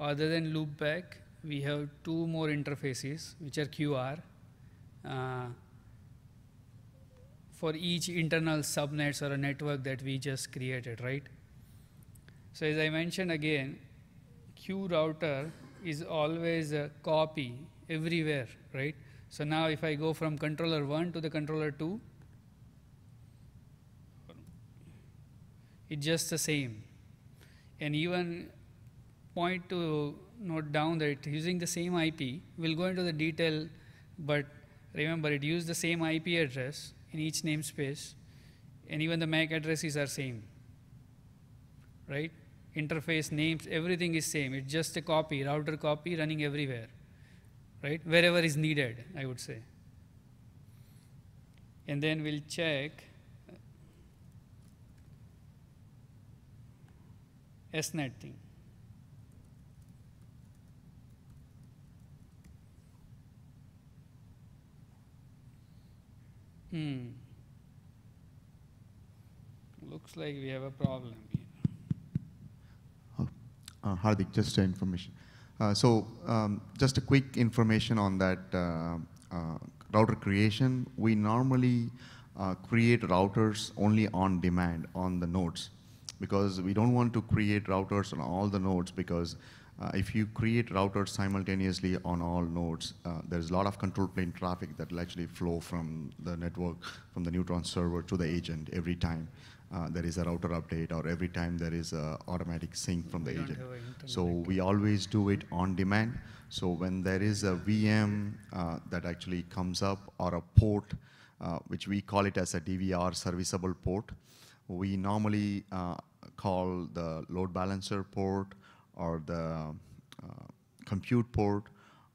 other than loopback, we have two more interfaces which are QR uh, for each internal subnets or a network that we just created, right? So as I mentioned again, Q router is always a copy everywhere, right? So now if I go from controller 1 to the controller 2, it's just the same and even point to note down that using the same IP, we'll go into the detail, but remember it used the same IP address in each namespace, and even the MAC addresses are same, right? Interface names, everything is same. It's just a copy, router copy running everywhere, right? Wherever is needed, I would say. And then we'll check SNAT thing. Hmm. Looks like we have a problem here. Uh, Hardik, just information. Uh, so um, just a quick information on that uh, uh, router creation. We normally uh, create routers only on demand on the nodes because we don't want to create routers on all the nodes because uh, if you create routers simultaneously on all nodes, uh, there's a lot of control plane traffic that will actually flow from the network, from the Neutron server to the agent every time uh, there is a router update or every time there is a automatic sync from the We agent. have a internet So we always do it on demand. So when there is a VM uh, that actually comes up or a port, uh, which we call it as a DVR serviceable port, we normally uh, call the load balancer port or the uh, compute port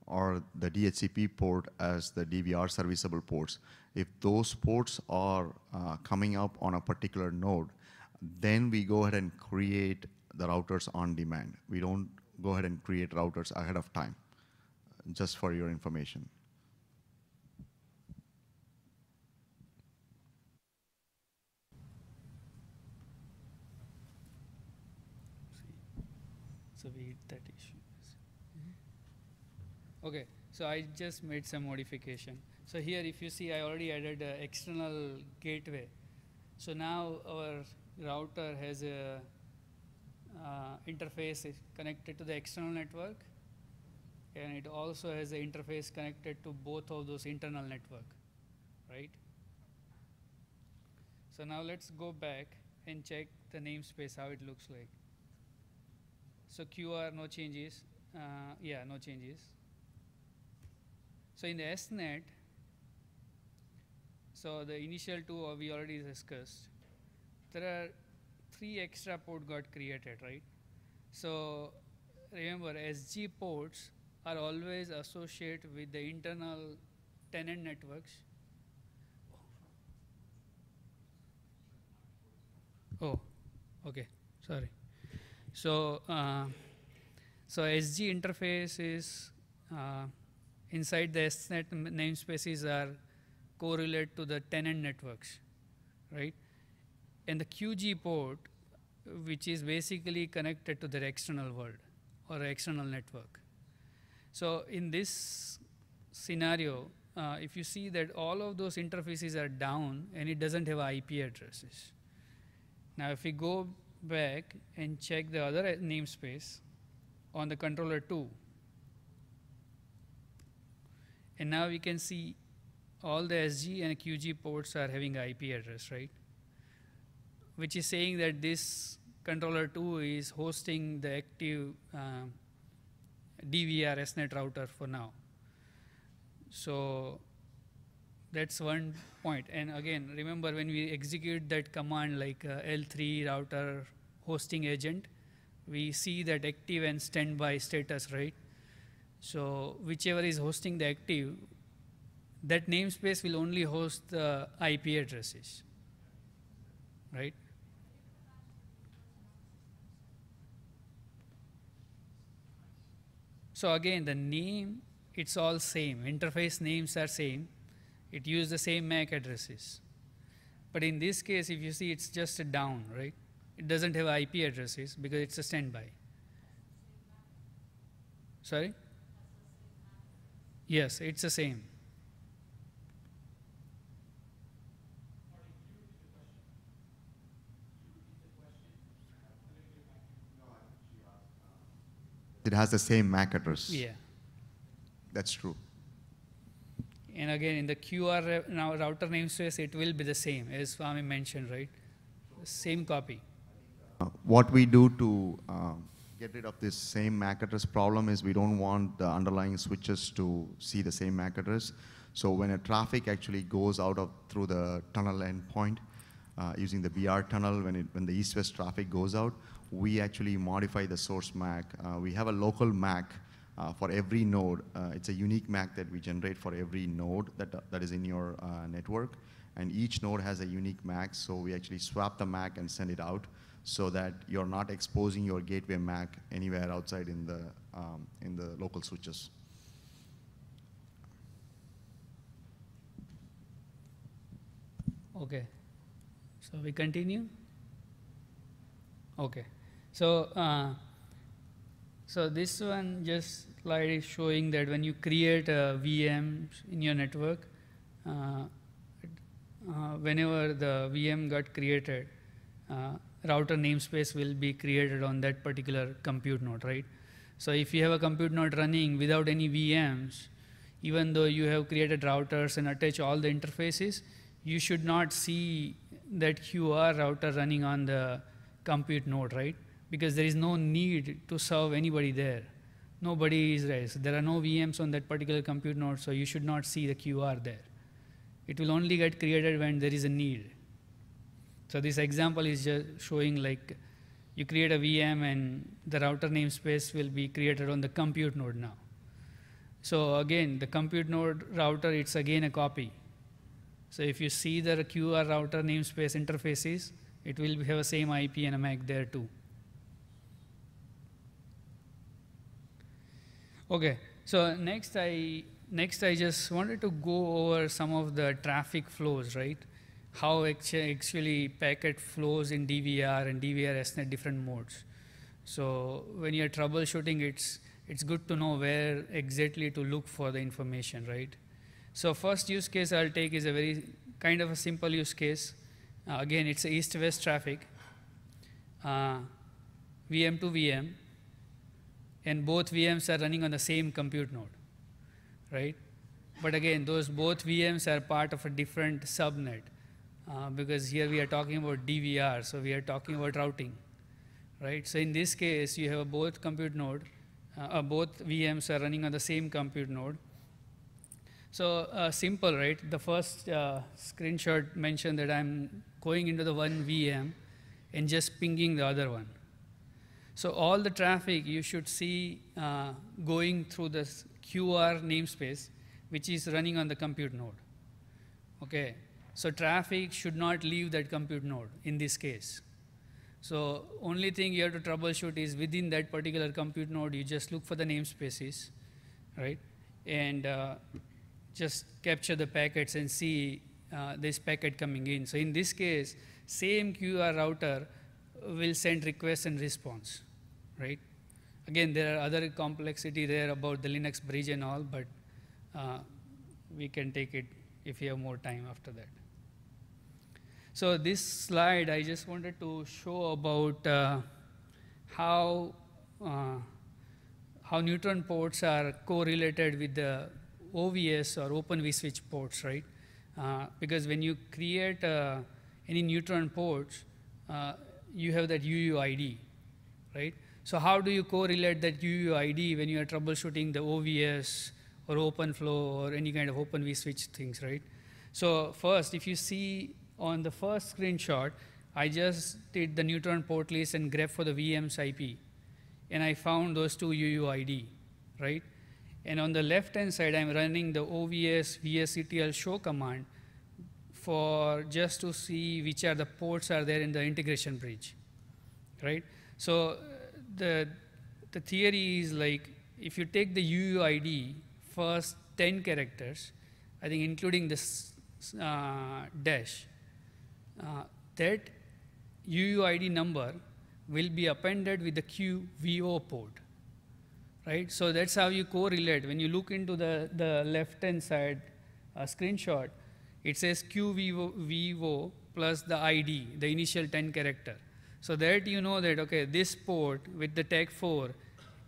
or the DHCP port as the DVR serviceable ports. If those ports are uh, coming up on a particular node, then we go ahead and create the routers on demand. We don't go ahead and create routers ahead of time, just for your information. So we hit that issue. Okay, so I just made some modification. So here, if you see, I already added an external gateway. So now our router has a uh, interface connected to the external network, and it also has an interface connected to both of those internal network, right? So now let's go back and check the namespace how it looks like. So QR, no changes. Uh, yeah, no changes. So in the SNAT, so the initial two we already discussed. There are three extra port got created, right? So remember, SG ports are always associated with the internal tenant networks. Oh, okay, sorry. So, uh, so SG interface is uh, inside the SNAT namespaces are correlate to the tenant networks, right? And the QG port, which is basically connected to the external world or external network. So in this scenario, uh, if you see that all of those interfaces are down and it doesn't have IP addresses. Now if we go back and check the other uh, namespace on the controller 2, and now we can see all the SG and QG ports are having IP address, right? Which is saying that this controller 2 is hosting the active um, DVR SNAT router for now. So that's one point. And again, remember when we execute that command like uh, L3 router hosting agent, we see that active and standby status, right? So whichever is hosting the active, that namespace will only host the IP addresses, right? So again, the name, it's all same. Interface names are same. It use the same MAC addresses. But in this case, if you see, it's just a down, right? It doesn't have IP addresses because it's a standby. Sorry? Yes, it's the same. It has the same MAC address. Yeah. That's true. And again, in the QR router namespace, it will be the same as Swami mentioned, right? Same copy. Uh, What we do to uh, get rid of this same MAC address problem is we don't want the underlying switches to see the same MAC address. So when a traffic actually goes out of through the tunnel endpoint, uh, using the VR tunnel, when, it, when the east-west traffic goes out, we actually modify the source MAC. Uh, we have a local MAC uh, for every node. Uh, it's a unique MAC that we generate for every node that, that is in your network. And each node has a unique MAC, so we actually swap the MAC and send it out so that you're not exposing your gateway MAC anywhere outside in the, um, in the local switches. Okay. So we continue? Okay. So, uh, so this one just slide is showing that when you create a VM in your network, uh, uh, whenever the VM got created, uh, router namespace will be created on that particular compute node, right? So if you have a compute node running without any VMs, even though you have created routers and attach all the interfaces, you should not see that QR router running on the compute node, right? Because there is no need to serve anybody there. Nobody is there. So there are no VMs on that particular compute node, so you should not see the QR there. It will only get created when there is a need. So this example is just showing like you create a VM and the router namespace will be created on the compute node now. So again, the compute node router, it's again a copy. So if you see the QR router namespace interfaces, it will have the same IP and a MAC there too. Okay, so next I next I just wanted to go over some of the traffic flows, right? How actually packet flows in DVR and DVR SNAT different modes. So when you're troubleshooting, it's it's good to know where exactly to look for the information, right? So first use case I'll take is a very kind of a simple use case. Uh, again, it's east-west traffic, uh, VM to VM, and both VMs are running on the same compute node, right? But again, those both VMs are part of a different subnet uh, because here we are talking about DVR, so we are talking about routing, right? So in this case, you have both compute node, uh, uh, both VMs are running on the same compute node. So uh, simple, right? The first uh, screenshot mentioned that I'm going into the one VM and just pinging the other one. So all the traffic you should see going through this QR namespace, which is running on the compute node. Okay, so traffic should not leave that compute node in this case. So only thing you have to troubleshoot is within that particular compute node, you just look for the namespaces, right? And uh, just capture the packets and see uh, this packet coming in. So in this case, same QR router will send request and response, right? Again, there are other complexity there about the Linux bridge and all, but uh, we can take it if you have more time after that. So this slide, I just wanted to show about uh, how uh, how neutron ports are correlated with the OVS or Open vSwitch ports, right? Uh, because when you create uh, any neutron ports, uh, you have that UUID, right? So how do you correlate that UUID when you are troubleshooting the OVS or OpenFlow or any kind of Open vSwitch things, right? So first, if you see on the first screenshot, I just did the neutron port list and grep for the VM's IP, and I found those two UUID, right? And on the left-hand side, I'm running the OVS vsctl show command for just to see which are the ports are there in the integration bridge, right? So the, the theory is like, if you take the UUID first 10 characters, I think including this uh, dash, uh, that UUID number will be appended with the QVO port, right? So that's how you correlate. When you look into the, the left-hand side uh, screenshot, it says QVO plus the ID, the initial 10 character. So that you know that, okay, this port with the tag 4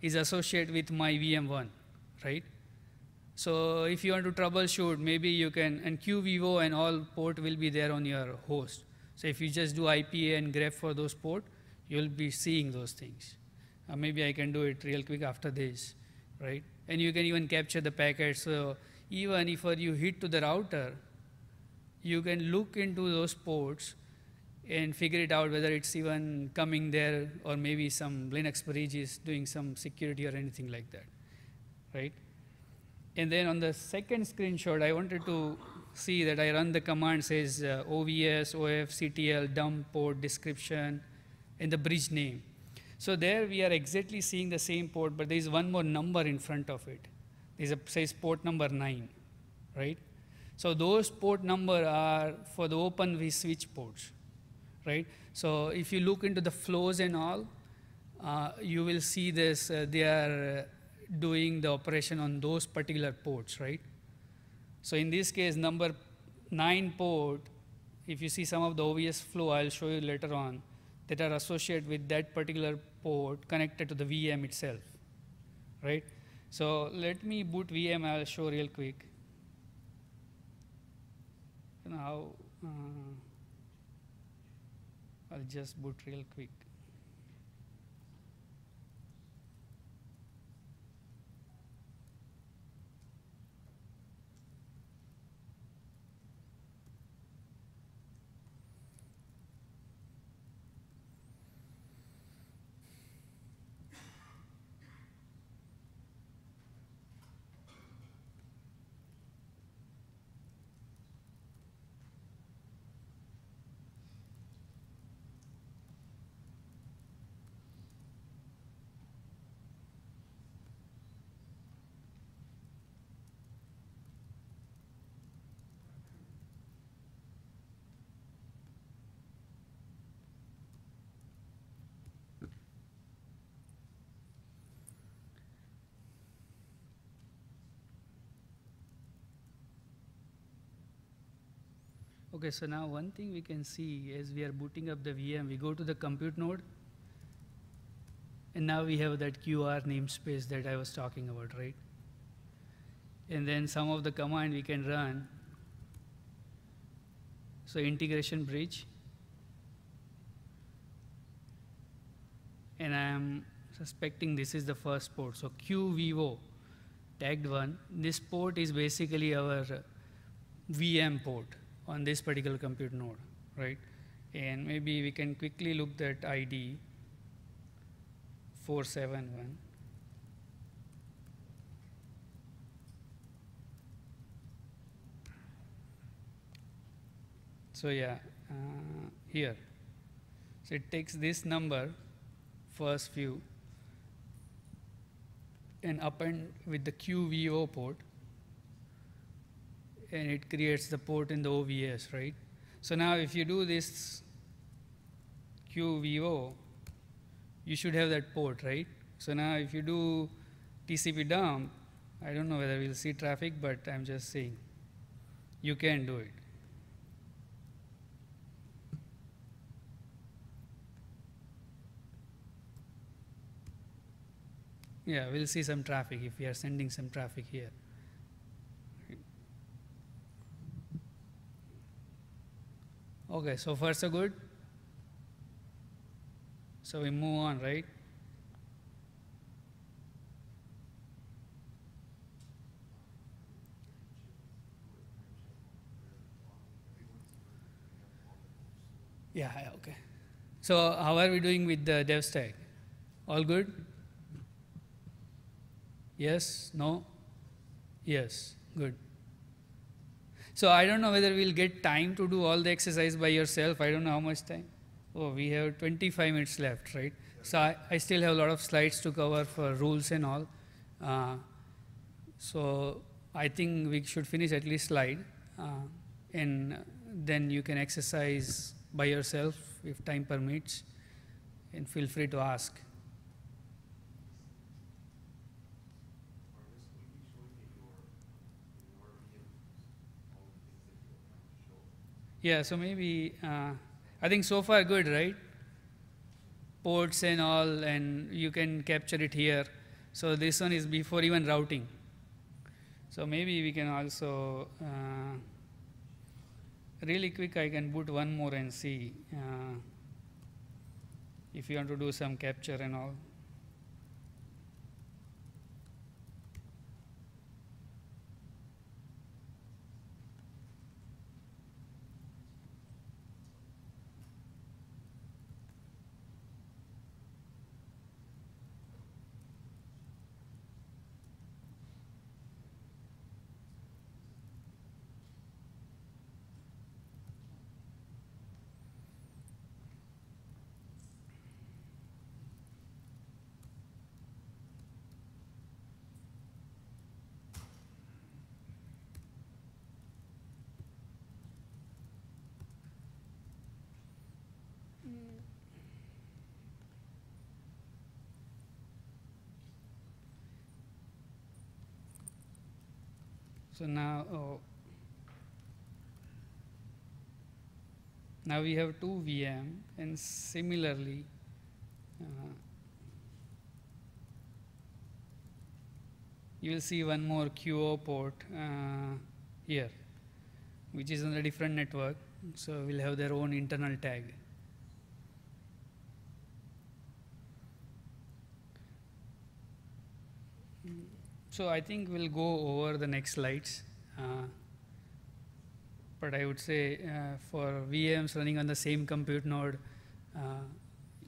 is associated with my VM1, right? So if you want to troubleshoot, maybe you can, and QVO and all port will be there on your host. So if you just do IPA and grep for those port, you'll be seeing those things. Uh, maybe I can do it real quick after this, right? And you can even capture the packets. So even if you hit to the router, you can look into those ports and figure it out whether it's even coming there or maybe some Linux bridge is doing some security or anything like that, right? And then on the second screenshot, I wanted to see that I run the command says uh, OVS, OF, CTL, dump port description, and the bridge name. So there we are exactly seeing the same port, but there is one more number in front of it. There's a says port number nine, right? So those port number are for the open vSwitch ports, right? So if you look into the flows and all, uh, you will see this, uh, they are uh, doing the operation on those particular ports, right? So in this case, number nine port, if you see some of the OVS flow, I'll show you later on, that are associated with that particular port connected to the VM itself, right? So let me boot VM, I'll show real quick. Now, uh, I'll just boot real quick. Okay, so now one thing we can see as we are booting up the VM, we go to the compute node, and now we have that QR namespace that I was talking about, right? And then some of the command we can run. So integration bridge. and I am suspecting this is the first port. So QVO tagged one. This port is basically our VM port on this particular compute node, right? And maybe we can quickly look that ID 471. So yeah, uh, here. So it takes this number, first few, and append with the QVO port, and it creates the port in the OVS, right? So now if you do this QVO, you should have that port, right? So now if you do TCP dump, I don't know whether we'll see traffic, but I'm just saying you can do it. Yeah, we'll see some traffic if we are sending some traffic here. Okay, so far so good. So we move on, right? Yeah, yeah, okay. So how are we doing with the DevStack? All good? Yes? No? Yes? Good. So I don't know whether we'll get time to do all the exercise by yourself. I don't know how much time. Oh, we have 25 minutes left, right? So I, I still have a lot of slides to cover for rules and all. Uh, so I think we should finish at least slide, uh, and then you can exercise by yourself if time permits, and feel free to ask. Yeah, so maybe, uh, I think so far good, right? Ports and all, and you can capture it here. So this one is before even routing. So maybe we can also, uh, really quick, I can put one more and see uh, if you want to do some capture and all. So now, oh, now we have two VM, and similarly, uh, you will see one more QO port uh, here, which is on a different network. So we'll have their own internal tag. So I think we'll go over the next slides. Uh, but I would say uh, for VMs running on the same compute node, uh,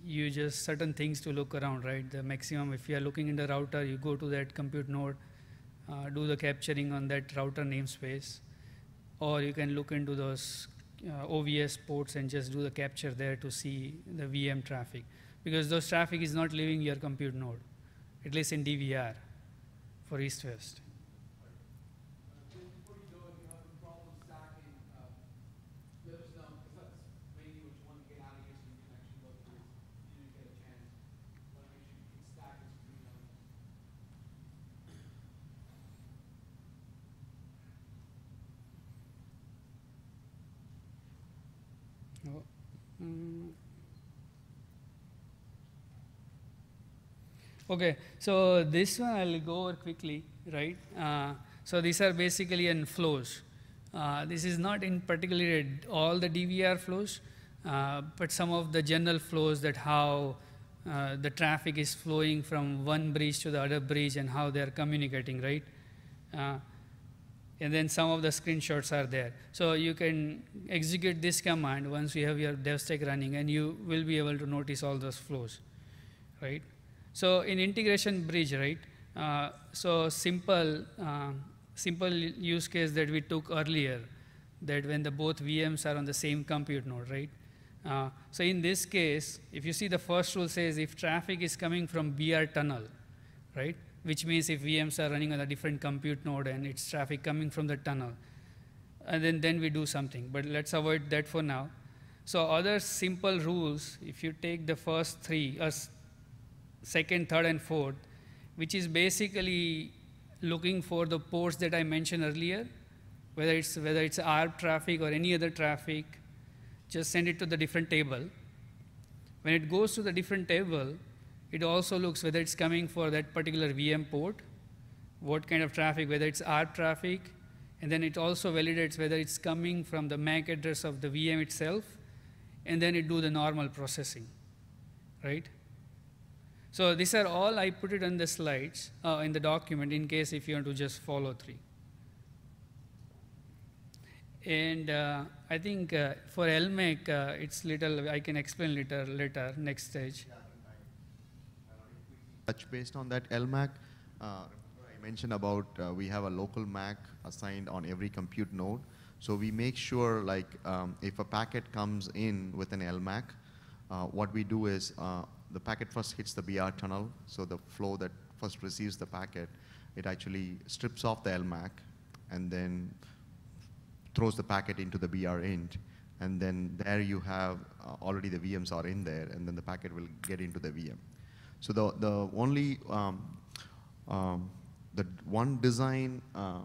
you just certain things to look around, right? The maximum, if you are looking in the router, you go to that compute node, uh, do the capturing on that router namespace, or you can look into those uh, OVS ports and just do the capture there to see the VM traffic. Because those traffic is not leaving your compute node, at least in DVR for east-west. Before you go, if you have a problem stacking, uh, let us know, because that's mainly what you want to get out of here, so you can actually go through, you didn't get a chance. Want to make sure you can stack this between them. Oh, mm. Okay, so this one I'll go over quickly, right? Uh, so these are basically in flows. Uh, this is not in particularly all the DVR flows, uh, but some of the general flows that how uh, the traffic is flowing from one bridge to the other bridge and how they are communicating, right? Uh, and then some of the screenshots are there. So you can execute this command once you have your DevStack running, and you will be able to notice all those flows, right? So in integration bridge, right? Uh, so simple, uh, simple use case that we took earlier, that when the both VMs are on the same compute node, right? Uh, so in this case, if you see the first rule says if traffic is coming from BR tunnel, right? Which means if VMs are running on a different compute node and it's traffic coming from the tunnel, and then, then we do something. But let's avoid that for now. So other simple rules, if you take the first three, uh, second, third, and fourth, which is basically looking for the ports that I mentioned earlier, whether it's whether it's ARP traffic or any other traffic, just send it to the different table. When it goes to the different table, it also looks whether it's coming for that particular VM port, what kind of traffic, whether it's ARP traffic, and then it also validates whether it's coming from the MAC address of the VM itself, and then it do the normal processing, right? So these are all I put it on the slides uh, in the document in case if you want to just follow through. And uh, I think uh, for LMAC, uh, it's little, I can explain later, later, next stage. touch based on that LMAC. Uh, I mentioned about uh, we have a local MAC assigned on every compute node. So we make sure like um, if a packet comes in with an LMAC, uh, what we do is uh, the packet first hits the BR tunnel. So the flow that first receives the packet, it actually strips off the LMAC and then throws the packet into the BR int. And then there you have uh, already the VMs are in there, and then the packet will get into the VM. So the, the only, um, um, the one design uh,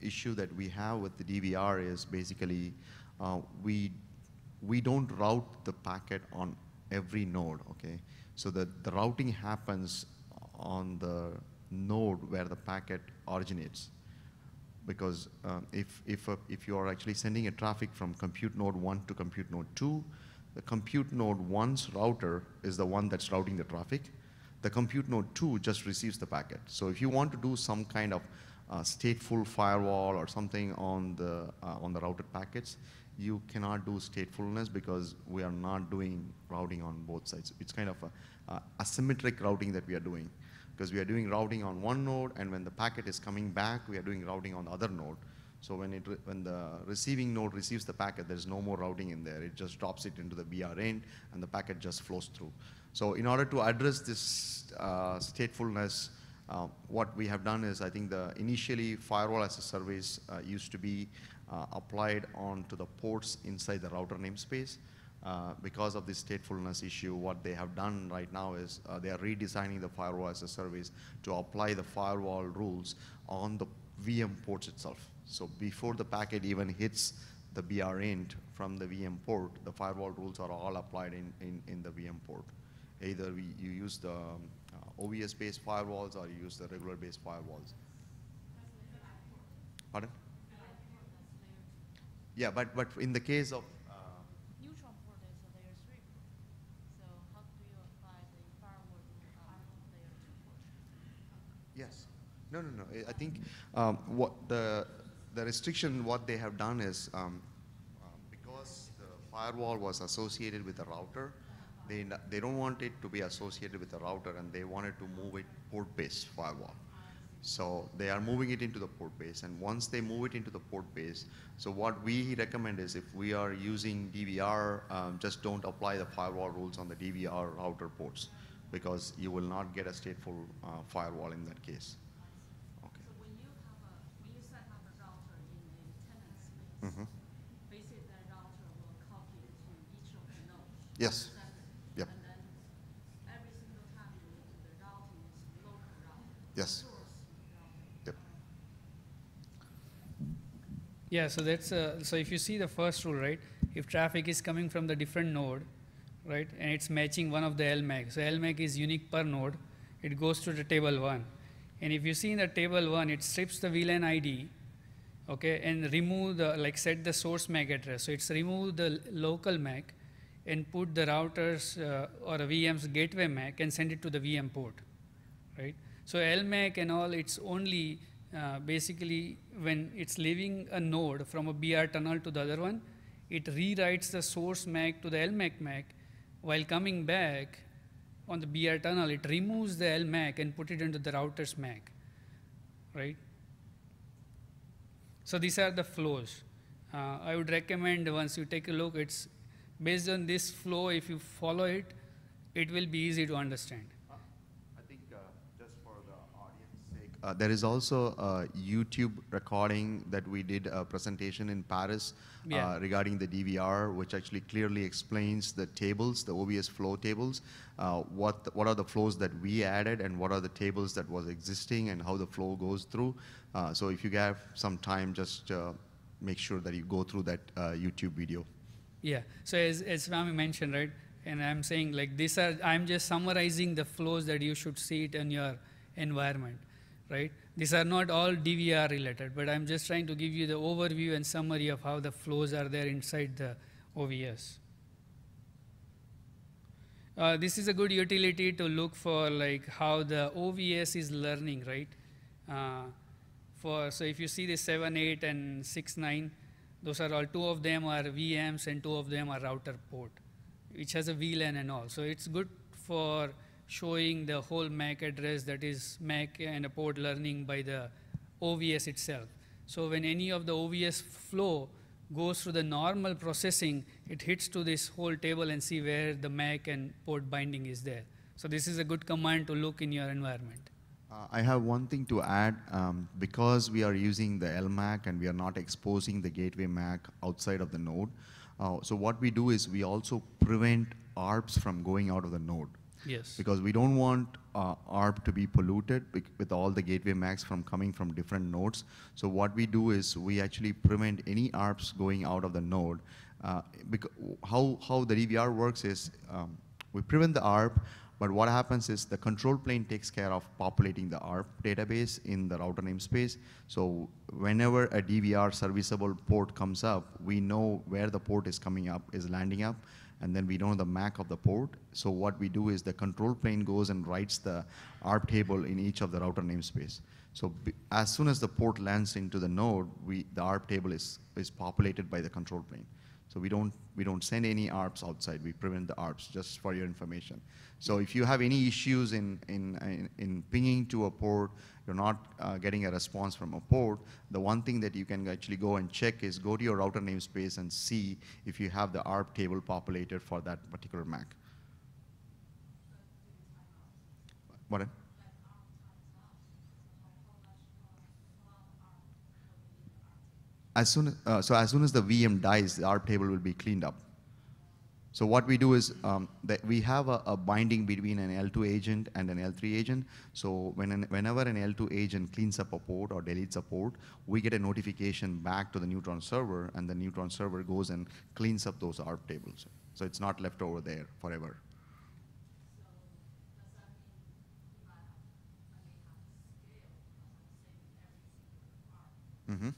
issue that we have with the DVR is basically uh, we, we don't route the packet on every node, okay? So the, the routing happens on the node where the packet originates because um, if, if, uh, if you are actually sending a traffic from compute node 1 to compute node 2, the compute node 1's router is the one that's routing the traffic. The compute node 2 just receives the packet. So if you want to do some kind of uh, stateful firewall or something on the, uh, on the routed packets, you cannot do statefulness because we are not doing routing on both sides. It's kind of a, uh, asymmetric routing that we are doing because we are doing routing on one node, and when the packet is coming back, we are doing routing on the other node. So when, it when the receiving node receives the packet, there's no more routing in there. It just drops it into the BR int, and the packet just flows through. So in order to address this uh, statefulness, uh, what we have done is, I think the initially firewall as a service uh, used to be uh, applied onto the ports inside the router namespace. Uh, because of this statefulness issue, what they have done right now is uh, they are redesigning the firewall as a service to apply the firewall rules on the VM ports itself. So before the packet even hits the BR int from the VM port, the firewall rules are all applied in, in, in the VM port. Either we, you use the um, uh, OVS-based firewalls or you use the regular-based firewalls. Pardon? Yeah, but, but in the case of Neutron port is a layer three port. So how do you apply the firewall rule on layer two port? Yes. No, no, no. I- think um, what the, the restriction, what they have done is, um, um, because the firewall was associated with the router, they, they don't want it to be associated with the router, and they wanted to move it port-based firewall. So they are moving it into the port base, and once they move it into the port base, so what we recommend is if we are using DVR, um, just don't apply the firewall rules on the DVR router ports, because you will not get a stateful uh, firewall in that case. Okay. So when you have a, when you set up a router in a tenant space, Mhm. basically that router will copy it to each of the nodes. Yes. Yep. And then every single time you need do the routing is local routing. Yes. Yep. Yeah, so that's uh, so if you see the first rule, right? If traffic is coming from the different node, right, and it's matching one of the LMAC, so LMAC is unique per node, it goes to the table one, and if you see in the table one, it strips the VLAN ID, okay, and remove the like set the source MAC address. So it's remove the local MAC, and put the routers uh, or a VM's gateway MAC and send it to the VM port, right? So LMAC and all, it's only uh, basically when it's leaving a node from a BR tunnel to the other one, it rewrites the source MAC to the LMAC MAC. While coming back on the BR tunnel, it removes the LMAC and put it into the router's MAC, right? So these are the flows. Uh, I would recommend once you take a look, it's based on this flow, if you follow it, it will be easy to understand. I think uh, just for the audience sake, uh, there is also a YouTube recording that we did a presentation in Paris Yeah. uh, regarding the DVR, which actually clearly explains the tables, the OVS flow tables, uh, what the- what are the flows that we added and what are the tables that was existing and how the flow goes through. Uh, so if you have some time, just uh, make sure that you go through that uh, YouTube video. Yeah. So as, as Swami mentioned, right, and I'm saying like these are, I'm just summarizing the flows that you should see it in your environment, right? These are not all DVR related, but I'm just trying to give you the overview and summary of how the flows are there inside the OVS. Uh, this is a good utility to look for like how the OVS is learning, right? Uh, for so if you see the 7, 8, and 6, 9, those are all two of them are VMs and two of them are router port, which has a VLAN and all. So it's good for showing the whole MAC address that is MAC and a port learning by the OVS itself. So when any of the OVS flow goes through the normal processing, it hits to this whole table and see where the MAC and port binding is there. So this is a good command to look in your environment. Uh, I have one thing to add. Um, because we are using the LMAC and we are not exposing the gateway MAC outside of the node, uh, so what we do is we also prevent ARPs from going out of the node. Yes. Because we don't want uh, ARP to be polluted with all the gateway MACs from coming from different nodes. So what we do is we actually prevent any ARPs going out of the node. Uh, how, how the DVR works is um, we prevent the ARP, but what happens is the control plane takes care of populating the ARP database in the router namespace. So whenever a DVR serviceable port comes up, we know where the port is coming up, is landing up, and then we know the MAC of the port. So what we do is the control plane goes and writes the ARP table in each of the router namespace. So as soon as the port lands into the node, we, the ARP table is, is populated by the control plane. So we don't, we don't send any ARPs outside. We prevent the ARPs, just for your information. So if you have any issues in, in, in, in pinging to a port, you're not uh, getting a response from a port, the one thing that you can actually go and check is go to your router namespace and see if you have the ARP table populated for that particular MAC. What? As soon, uh, so as soon as the VM dies, the ARP table will be cleaned up. So what we do is um, that we have a, a binding between an L2 agent and an L3 agent. So when an, whenever an L2 agent cleans up a port or deletes a port, we get a notification back to the Neutron server, and the Neutron server goes and cleans up those ARP tables. So it's not left over there forever. hmm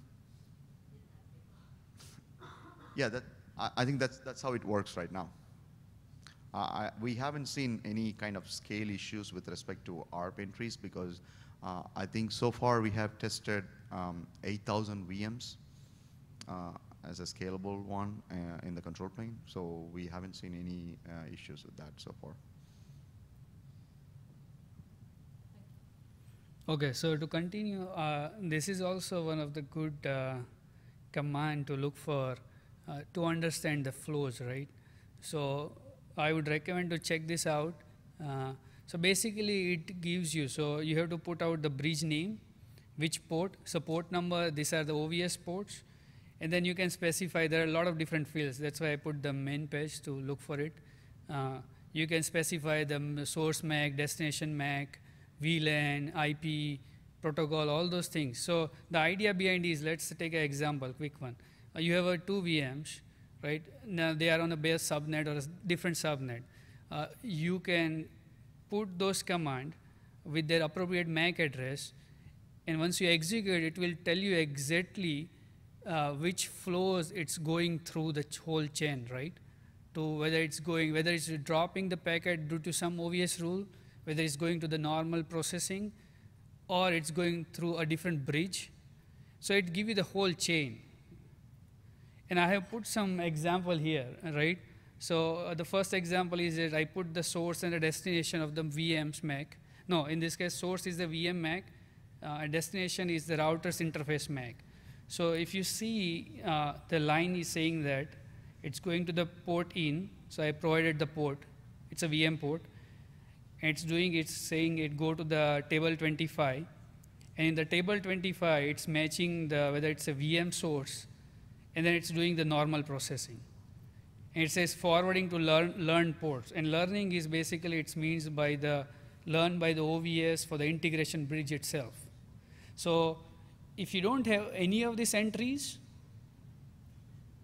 Yeah, that, I, I think that's, that's how it works right now. Uh, I, we haven't seen any kind of scale issues with respect to ARP entries because uh, I think so far we have tested um, 8,000 VMs uh, as a scalable one uh, in the control plane. So we haven't seen any uh, issues with that so far. Okay, so to continue, uh, this is also one of the good command to look for uh, to understand the flows, right? So I would recommend to check this out. Uh, so basically, it gives you so you have to put out the bridge name, which port, support number. These are the OVS ports, and then you can specify. There are a lot of different fields. That's why I put the main page to look for it. Uh, you can specify the source MAC, destination MAC, VLAN, IP, protocol, all those things. So the idea behind is, let's take an example, quick one. Uh, you have uh, two VMs, right? Now they are on a base subnet or a different subnet. Uh, you can put those command with their appropriate MAC address, and once you execute, it will tell you exactly uh, which flows it's going through the whole chain, right? to whether it's going, whether it's dropping the packet due to some OVS rule, whether it's going to the normal processing, or it's going through a different bridge. So it gives you the whole chain. And I have put some example here, right? So uh, the first example is that I put the source and the destination of the VM's MAC. No, in this case, source is the VM MAC, uh, destination is the router's interface MAC. So if you see uh, the line is saying that it's going to the port in, so I provided the port. It's a VM port. It's doing, it's saying it go to the table 25. And in the table 25, it's matching the, whether it's a VM source, and then it's doing the normal processing. And it says forwarding to learn, learn ports. And learning is basically, it means by the, learn by the OVS for the integration bridge itself. So if you don't have any of these entries,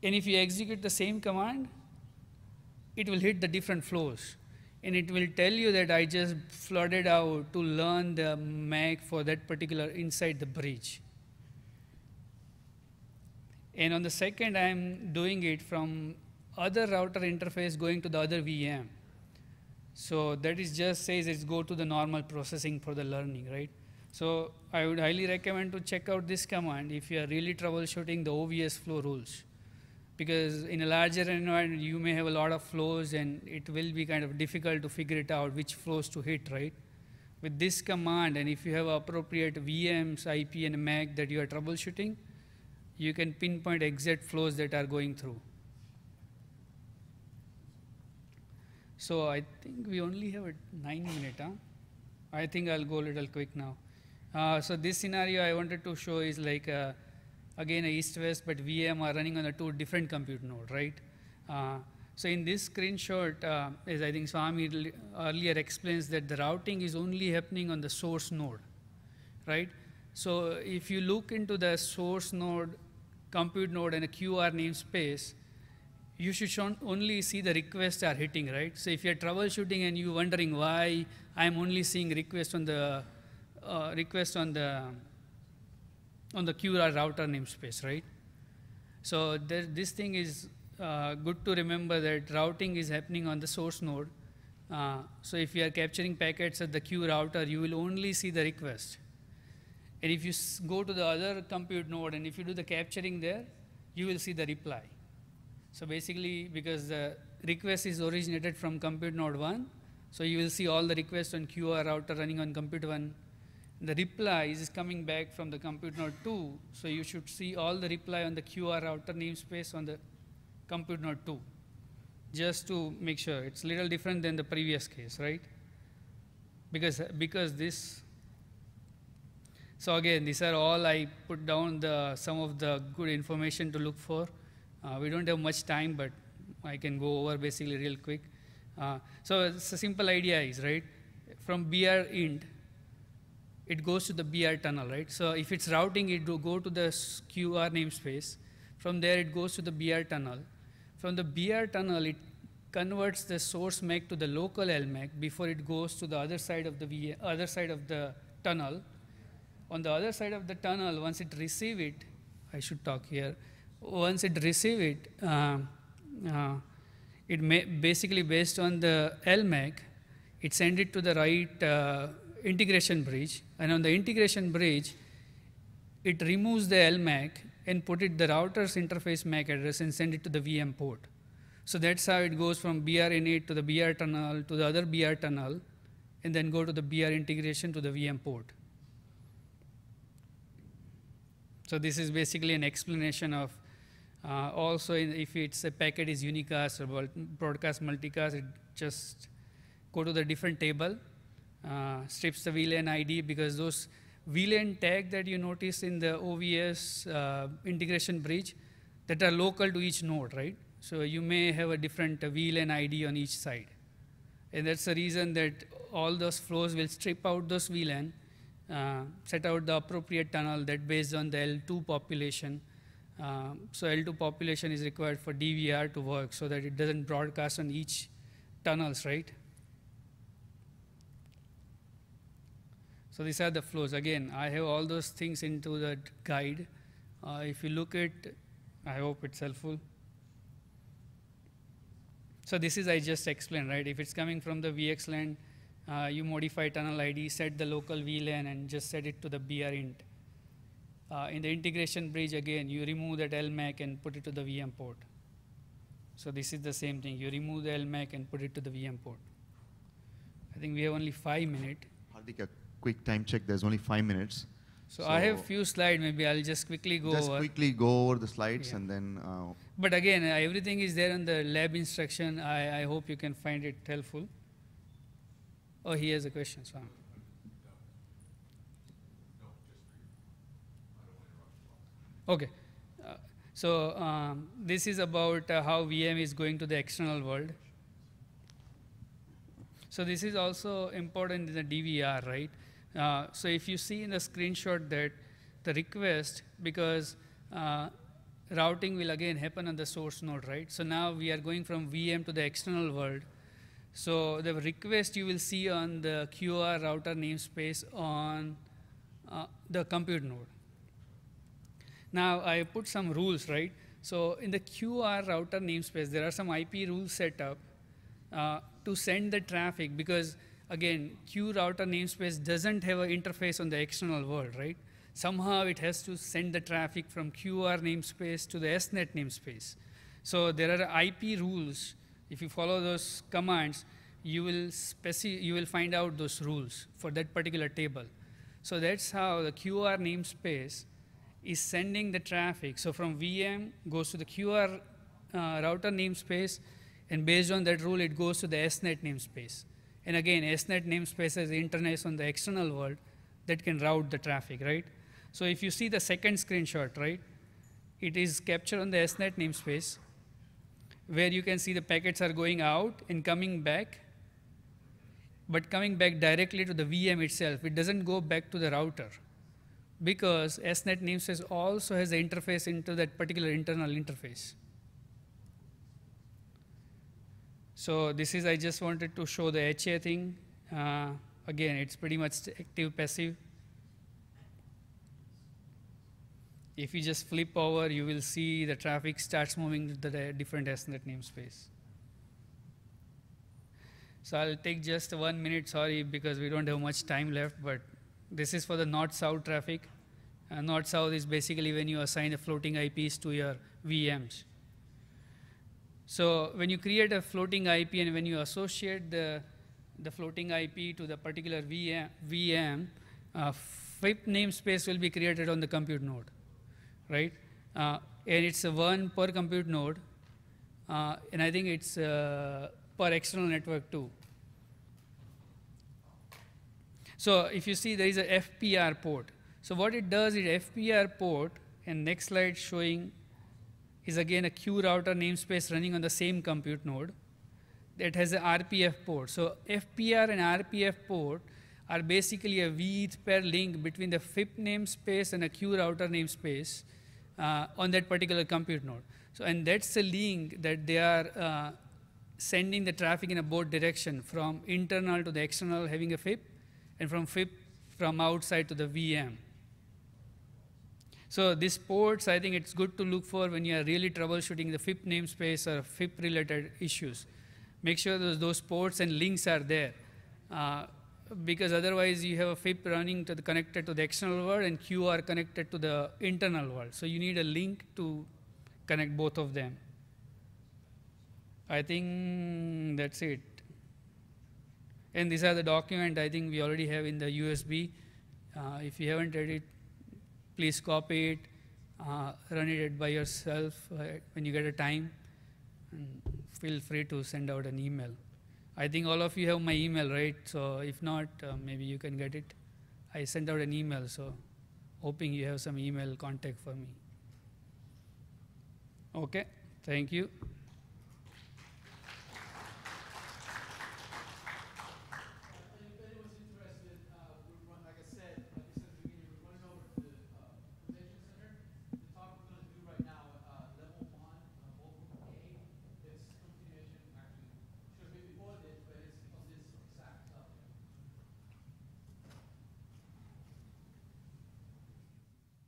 and if you execute the same command, it will hit the different flows. And it will tell you that I just flooded out to learn the MAC for that particular inside the bridge. And on the second, I'm doing it from other router interface going to the other VM. So that is just says it's go to the normal processing for the learning, right? So I would highly recommend to check out this command if you are really troubleshooting the OVS flow rules. Because in a larger environment, you may have a lot of flows and it will be kind of difficult to figure it out which flows to hit, right? With this command, and if you have appropriate VMs, IP, and MAC that you are troubleshooting, you can pinpoint exact flows that are going through. So I think we only have a nine minute, huh? I think I'll go a little quick now. Uh, so this scenario I wanted to show is like, uh, again, a east-west, but VM are running on a two different compute node, right? Uh, so in this screenshot, uh, as I think Swami earlier explains that the routing is only happening on the source node, right? So if you look into the source node, compute node, and a QR namespace, you should only see the requests are hitting, right? So if you're troubleshooting and you're wondering why I'm only seeing requests on the uh, request on the on the QR router namespace, right? So there, this thing is uh, good to remember that routing is happening on the source node. Uh, so if you are capturing packets at the Q router, you will only see the request. And if you go to the other compute node and if you do the capturing there, you will see the reply. So basically, because the request is originated from compute node 1, so you will see all the requests on QR router running on compute 1 the reply is coming back from the compute node 2, so you should see all the reply on the QR router namespace on the compute node 2, just to make sure. It's little different than the previous case, right? Because, because this, so again, these are all I put down the, some of the good information to look for. Uh, we don't have much time, but I can go over basically real quick. Uh, so it's a simple idea is, right, from BR int, it goes to the BR tunnel, right? So if it's routing, it will go to the QR namespace. From there, it goes to the BR tunnel. From the BR tunnel, it converts the source MAC to the local LMAC before it goes to the other side of the other side of the tunnel. On the other side of the tunnel, once it receive it, I should talk here. Once it receive it, uh, uh, it may basically based on the LMAC, it send it to the right uh, integration bridge, and on the integration bridge, it removes the LMAC and put it the router's interface MAC address and send it to the VM port. So that's how it goes from BR int to the BR tunnel to the other BR tunnel, and then go to the BR integration to the VM port. So this is basically an explanation of uh, also if it's a packet is unicast or broadcast multicast, it just go to the different table uh, strips the VLAN ID because those VLAN tag that you notice in the OVS uh, integration bridge that are local to each node, right? So you may have a different VLAN ID on each side. And that's the reason that all those flows will strip out those VLAN, uh, set out the appropriate tunnel that based on the L2 population. Uh, so L2 population is required for DVR to work so that it doesn't broadcast on each tunnels, right? So these are the flows. Again, I have all those things into the guide. Uh, if you look at, I hope it's helpful. So this is I just explained, right? If it's coming from the VXLAN, uh, you modify tunnel ID, set the local VLAN, and just set it to the BR int. Uh, in the integration bridge, again, you remove that LMAC and put it to the VM port. So this is the same thing. You remove the LMAC and put it to the VM port. I think we have only five minutes. Hardik, a quick time check. There's only five minutes. So, I have So- few slides. Maybe I'll just quickly go Just over. quickly go over the slides Yeah. and then uh, But again, uh, everything is there in the lab instruction. I, I hope you can find it helpful. Oh, he has a question. So. Okay. Uh, so um, this is about uh, how VM is going to the external world. So this is also important in the DVR, right? Uh, so if you see in the screenshot that the request, because uh, routing will again happen on the source node, right? So now we are going from VM to the external world. So the request you will see on the QR router namespace on uh, the compute node. Now I put some rules, right? So in the QR router namespace, there are some IP rules set up uh, to send the traffic because again, Q router namespace doesn't have an interface on the external world, right? Somehow it has to send the traffic from QR namespace to the SNAT namespace. So there are IP rules. If you follow those commands, you will speci- you will find out those rules for that particular table. So that's how the QR namespace is sending the traffic. So from VM goes to the QR uh, router namespace, and based on that rule, it goes to the SNAT namespace. And again, SNAT namespace has internet on the external world that can route the traffic, right? So if you see the second screenshot, right, it is captured on the SNAT namespace, where you can see the packets are going out and coming back, but coming back directly to the VM itself. It doesn't go back to the router because SNAT namespace also has the interface into that particular internal interface. So this is, I just wanted to show the HA thing. Uh, again, it's pretty much active passive. If you just flip over, you will see the traffic starts moving to the different SNAT namespace. So I'll take just one minute, sorry, because we don't have much time left, but this is for the north-south traffic. Uh, north-south is basically when you assign the floating IPs to your VMs. So when you create a floating IP and when you associate the, the floating IP to the particular VM, VM uh, FIP namespace will be created on the compute node, right? Uh, and it's a one per compute node, uh, and I think it's uh, per external network too. So if you see there is a FPR port. So what it does is FPR port, and next slide showing is again a Q router namespace running on the same compute node that has a RPF port. So FPR and RPF port are basically a a veth pair link between the FIP namespace and a Q router namespace on that particular compute node. So and that's a link that they are uh, sending the traffic in a both direction from internal to the external having a FIP and from FIP from outside to the VM. So these ports, I think it's good to look for when you are really troubleshooting the FIP namespace or FIP related issues. Make sure those, those ports and links are there. Uh, because otherwise you have a FIP running to the connected to the external world and QR connected to the internal world. So you need a link to connect both of them. I think that's it. And these are the document I think we already have in the USB. Uh, if you haven't read it, please copy it, uh, run it by yourself uh, when you get a time, and feel free to send out an email. I think all of you have my email, right? So if not, uh, maybe you can get it. I sent out an email, so hoping you have some email contact for me. Okay, thank you.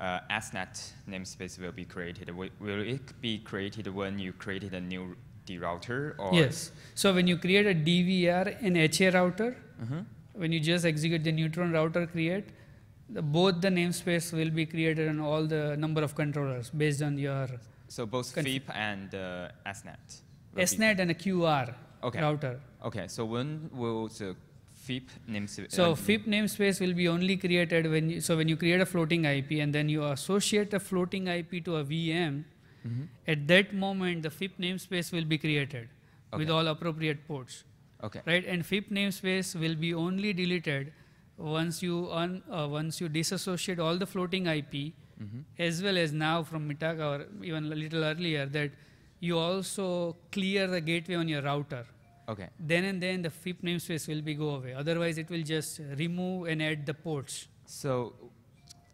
uh, SNAT namespace will be created, wi- will it be created when you created a new D router or? Yes. So when you create a DVR in HA router, Mhm. when you just execute the neutron router create, the, both the namespace will be created on all the number of controllers based on your So both FIP and uh, will be- and a QR Okay. router. Okay, so when will the FIP namespace? So FIP namespace will be only created when you, so when you create a floating IP and then you associate a floating IP to a VM, Mhm. at that moment the FIP namespace will be created with all appropriate ports. Okay. right? And FIP namespace will be only deleted once you un, uh, once you disassociate all the floating IP, Mhm. as well as now from Mitaka or even a little earlier that you also clear the gateway on your router. Okay. Then and then the FIP namespace will be go away. Otherwise, it will just remove and add the ports. So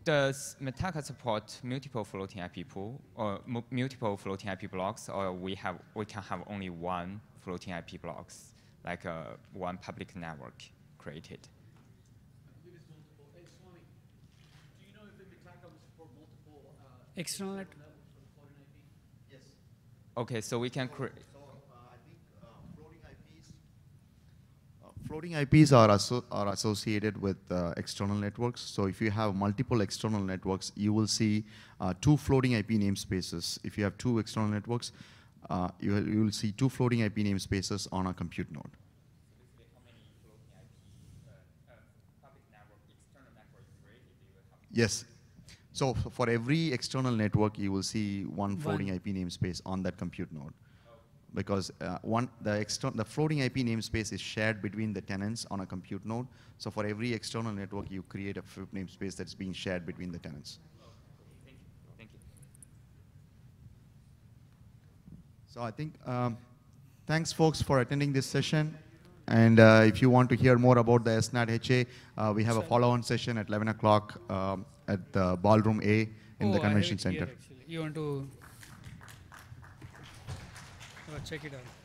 does Mitaka support multiple floating IP pool or mu- multiple floating IP blocks, or we have we can have only one floating IP blocks, like uh, one public network created? Do you know if Mitaka will support multiple External. Yes. Okay, so we can create. So, uh, I think, uh, floating IPs, uh, floating IPs are asso- are associated with uh, external networks. So if you have multiple external networks, you will see uh, two floating IP namespaces. If you have two external networks, uh, you will, you will see two floating IP namespaces on a compute node. Yes. So for every external network, you will see one floating One. IP namespace on that compute node. Because uh, one, the, external, the floating IP namespace is shared between the tenants on a compute node. So for every external network, you create a FIP namespace that's being shared between the tenants. Thank you. Thank you. So I think, um, thanks folks for attending this session. And uh, if you want to hear more about the SNAT HA, uh, we have a follow-on session at 11 o'clock um, at the Ballroom A in Oh, the convention it here, center. You want to check it out.